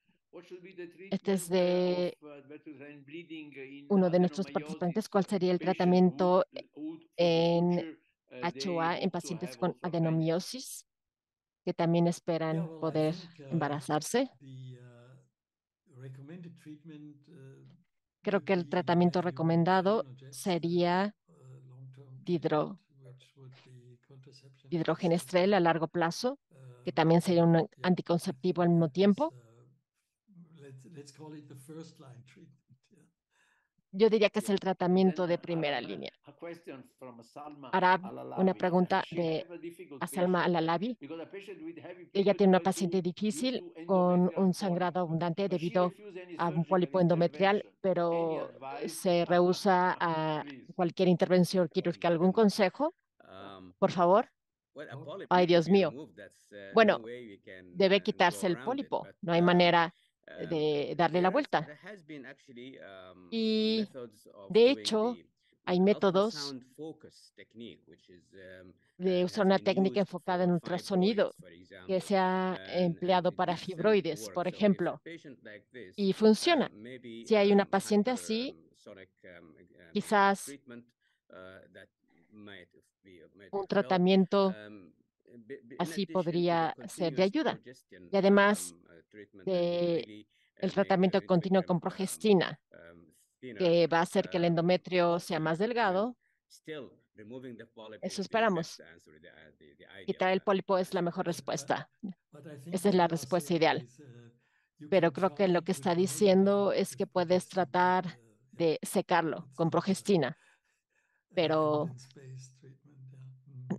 este es de uno de nuestros participantes. ¿Cuál sería el tratamiento en HOA en pacientes con adenomiosis que también esperan poder uh, embarazarse? Uh, uh, Creo que el tratamiento recomendado sería hidro, hidrogenestrel a largo plazo, que también sería un anticonceptivo al mismo tiempo. Yo diría que es el tratamiento de primera línea. Arab, una pregunta de Asalma Alalabi. Ella tiene una paciente difícil con un sangrado abundante debido a un pólipo endometrial, pero se rehúsa a cualquier intervención quirúrgica. ¿Algún consejo? Um, Por favor. Ay, Dios mío. Uh, bueno, debe uh, quitarse el pólipo. No hay uh, manera de darle la vuelta. Um, y de hecho, hay métodos um, de usar una técnica enfocada en ultrasonido que se ha empleado para fibroides, por ejemplo, y funciona. Uh, si hay una paciente así, quizás uh, un tratamiento así podría ser de ayuda. Y además, de el tratamiento continuo con progestina, que va a hacer que el endometrio sea más delgado. Eso esperamos. Quitar el pólipo es la mejor respuesta. Esa es la respuesta ideal. pero creo que lo que está diciendo es que puedes tratar de secarlo con progestina, pero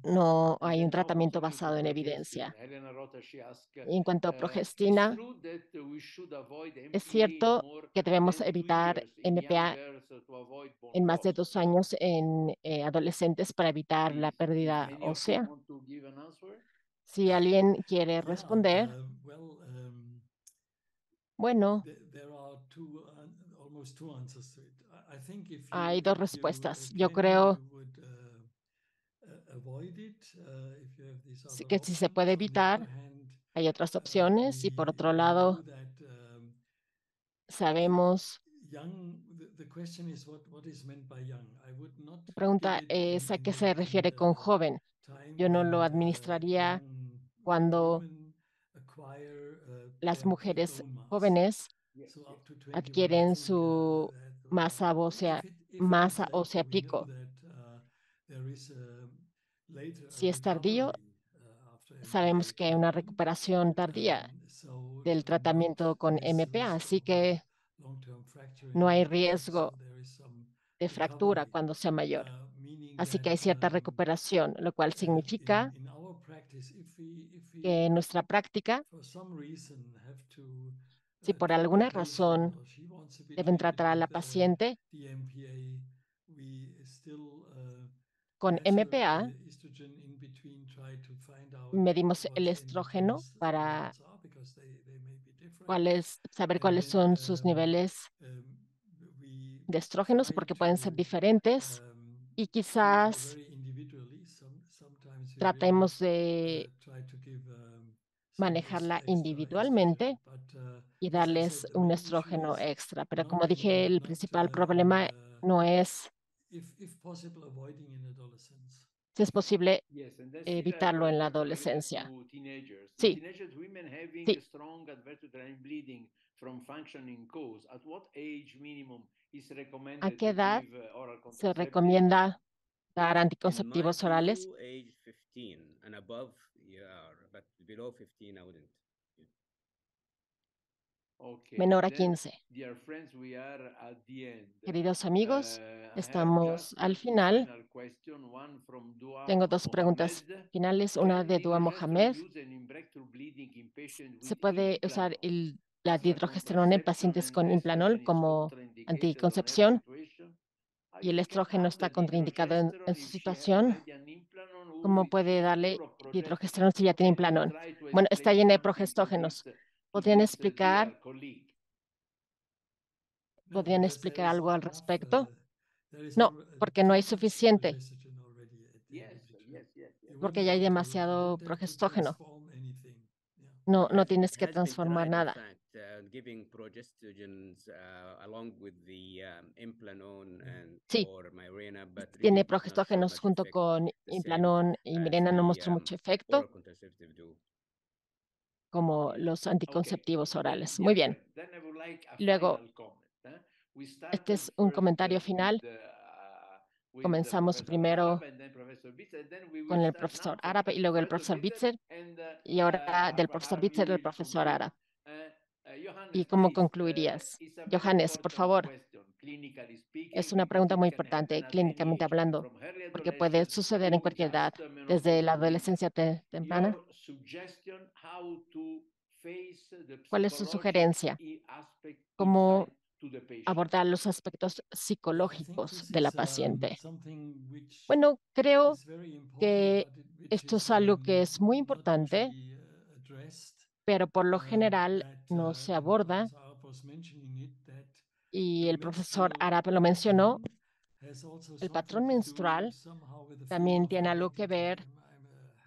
no hay un tratamiento basado en evidencia. En cuanto a progestina, es cierto que debemos evitar MPA en más de dos años en eh, adolescentes para evitar la pérdida ósea. Si alguien quiere responder. Bueno, hay dos respuestas. Yo creo que si se puede evitar, hay otras opciones y por otro lado, sabemos la pregunta es a qué se refiere con joven. Yo no lo administraría cuando las mujeres jóvenes adquieren su masa ósea, masa ósea pico. Si es tardío, sabemos que hay una recuperación tardía del tratamiento con MPA, así que no hay riesgo de fractura cuando sea mayor. Así que hay cierta recuperación, lo cual significa que en nuestra práctica, si por alguna razón deben tratar a la paciente con MPA, medimos el estrógeno para saber cuáles son sus niveles de estrógenos, porque pueden ser diferentes y quizás tratemos de manejarla individualmente y darles un estrógeno extra. Pero como dije, el principal problema no es si es posible evitarlo en la adolescencia. Sí. sí. ¿A qué edad se recomienda dar anticonceptivos orales? Menor a 15. Queridos amigos, uh, estamos al final. Tengo dos preguntas finales, una de Dua Mohamed. ¿Se puede usar el, la dihidrogesterona en pacientes con implanol como anticoncepción? Y el estrógeno está contraindicado en, en su situación. ¿Cómo puede darle dihidrogesterona si ya tiene implanol? Bueno, está llena de progestógenos. ¿Podrían explicar, ¿podrían explicar algo al respecto? No, porque no hay suficiente. Porque ya hay demasiado progestógeno. No, no tienes que transformar nada. Sí, tiene progestógenos junto con implanon y Mirena no muestra mucho efecto como los anticonceptivos orales. Muy bien. Luego, este es un comentario final. Comenzamos primero con el profesor Árabe y luego el profesor Bitzer y ahora del profesor Bitzer el profesor Árabe. ¿Y cómo concluirías? Johannes, por favor. Es una pregunta muy importante, clínicamente hablando, porque puede suceder en cualquier edad, desde la adolescencia temprana ¿Cuál es su sugerencia? ¿Cómo abordar los aspectos psicológicos de la paciente? Bueno, creo que esto es algo que es muy importante, pero por lo general no se aborda. Y el profesor Arabe lo mencionó. El patrón menstrual también tiene algo que ver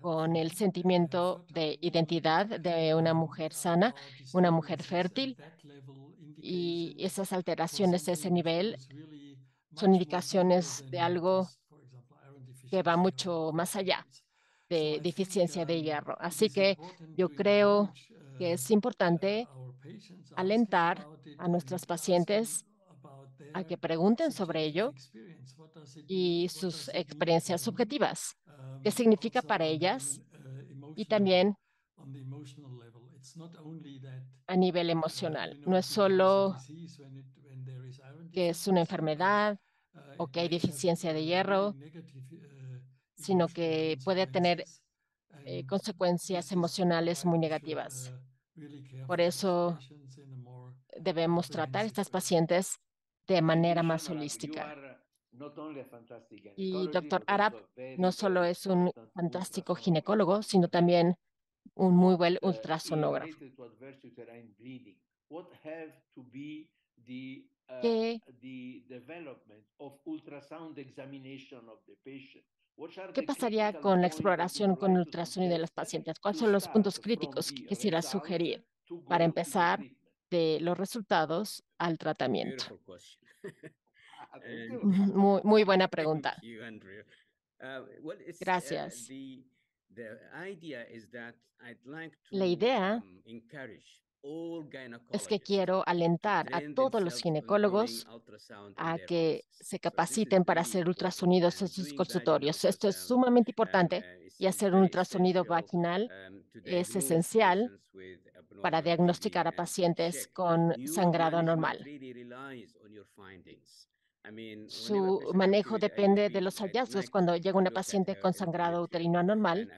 con el sentimiento de identidad de una mujer sana, una mujer fértil. Y esas alteraciones de ese nivel son indicaciones de algo que va mucho más allá de deficiencia de hierro. Así que yo creo que es importante alentar a nuestras pacientes a que pregunten sobre ello y sus experiencias subjetivas qué significa para ellas y también a nivel emocional. No es solo que es una enfermedad o que hay deficiencia de hierro, sino que puede tener eh, consecuencias emocionales muy negativas. Por eso debemos tratar a estas pacientes de manera más holística. Y doctor Arab no solo es un fantástico ginecólogo, sino también un muy buen ultrasonógrafo. ¿Qué, ¿Qué pasaría con la exploración con ultrasonido de las pacientes? ¿Cuáles son los puntos críticos que quisiera sugerir para empezar de los resultados al tratamiento? Muy, muy buena pregunta. Gracias. La idea es que quiero alentar a todos los ginecólogos a que se capaciten para hacer ultrasonidos en sus consultorios. Esto es sumamente importante y hacer un ultrasonido vaginal es esencial para diagnosticar a pacientes con sangrado anormal. Su manejo depende de los hallazgos. Cuando llega una paciente con sangrado uterino anormal,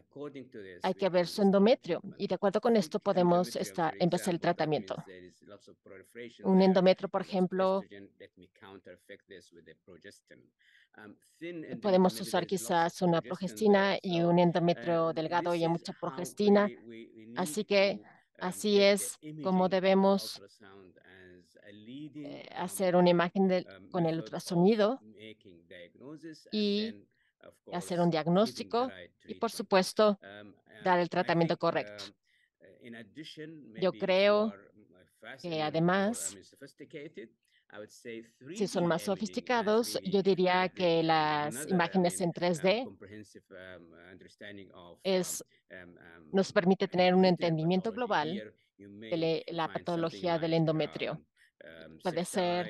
hay que ver su endometrio y de acuerdo con esto podemos empezar el tratamiento. Un endometrio, por ejemplo, podemos usar quizás una progestina y un endometrio delgado y mucha progestina. Así que así es como debemos eh, hacer una imagen con el ultrasonido y hacer un diagnóstico y, por supuesto, dar el tratamiento correcto. Yo creo que además, si son más sofisticados, yo diría que las imágenes en 3D es, nos permite tener un entendimiento global de la patología del endometrio. Um, Puede ser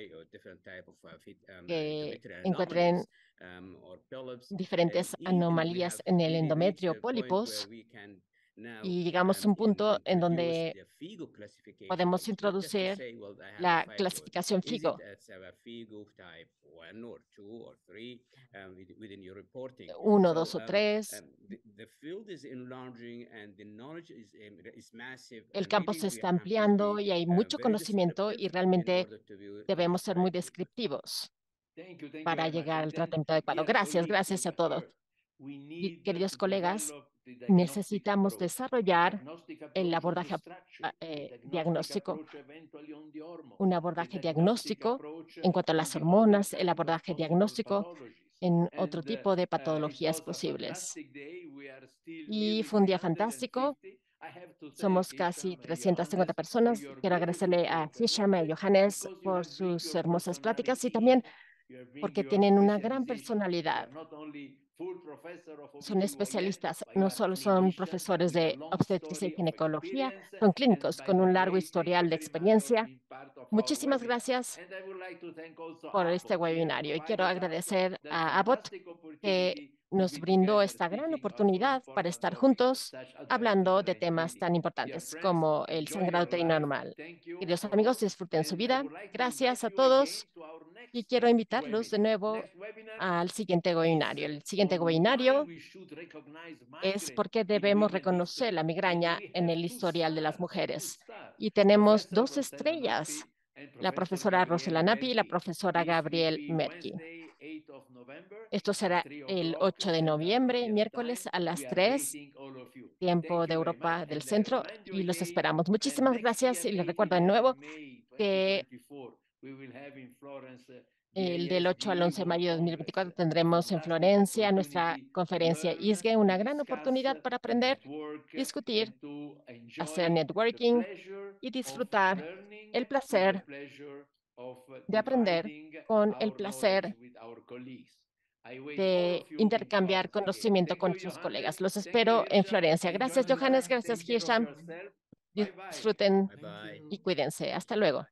um, que encuentren um, diferentes anomalías en el endometrio, pólipos, y llegamos a un punto en donde podemos introducir la clasificación FIGO. Uno, dos o tres. El campo se está ampliando y hay mucho conocimiento y realmente debemos ser muy descriptivos para llegar al tratamiento adecuado. Gracias, gracias a todos. Queridos colegas, necesitamos desarrollar el abordaje ah, eh, diagnóstico, un abordaje diagnóstico en cuanto a las hormonas, el abordaje diagnóstico en otro tipo de patologías posibles. Y fue un día fantástico. Somos casi 350 personas. Quiero agradecerle a Fisher y a Johannes por sus hermosas pláticas y también porque tienen una gran personalidad son especialistas, no solo son profesores de obstetricia y ginecología, son clínicos con un largo historial de experiencia. Muchísimas gracias por este webinario y quiero agradecer a Abbott que nos brindó esta gran oportunidad para estar juntos hablando de temas tan importantes como el sangrado normal. Queridos amigos, disfruten su vida. Gracias a todos y quiero invitarlos de nuevo al siguiente webinario. El siguiente webinario es por qué debemos reconocer la migraña en el historial de las mujeres. Y tenemos dos estrellas, la profesora Rosela Napi y la profesora Gabriel Merki. Esto será el 8 de noviembre, miércoles a las 3, tiempo de Europa del Centro, y los esperamos. Muchísimas gracias y les recuerdo de nuevo que el del 8 al 11 de mayo de 2024 tendremos en Florencia nuestra conferencia ISGE, una gran oportunidad para aprender, discutir, hacer networking y disfrutar el placer de aprender con el placer de intercambiar conocimiento con sus colegas. Los espero en Florencia. Gracias, Johannes. Gracias, Hirsham. Disfruten y cuídense. Hasta luego.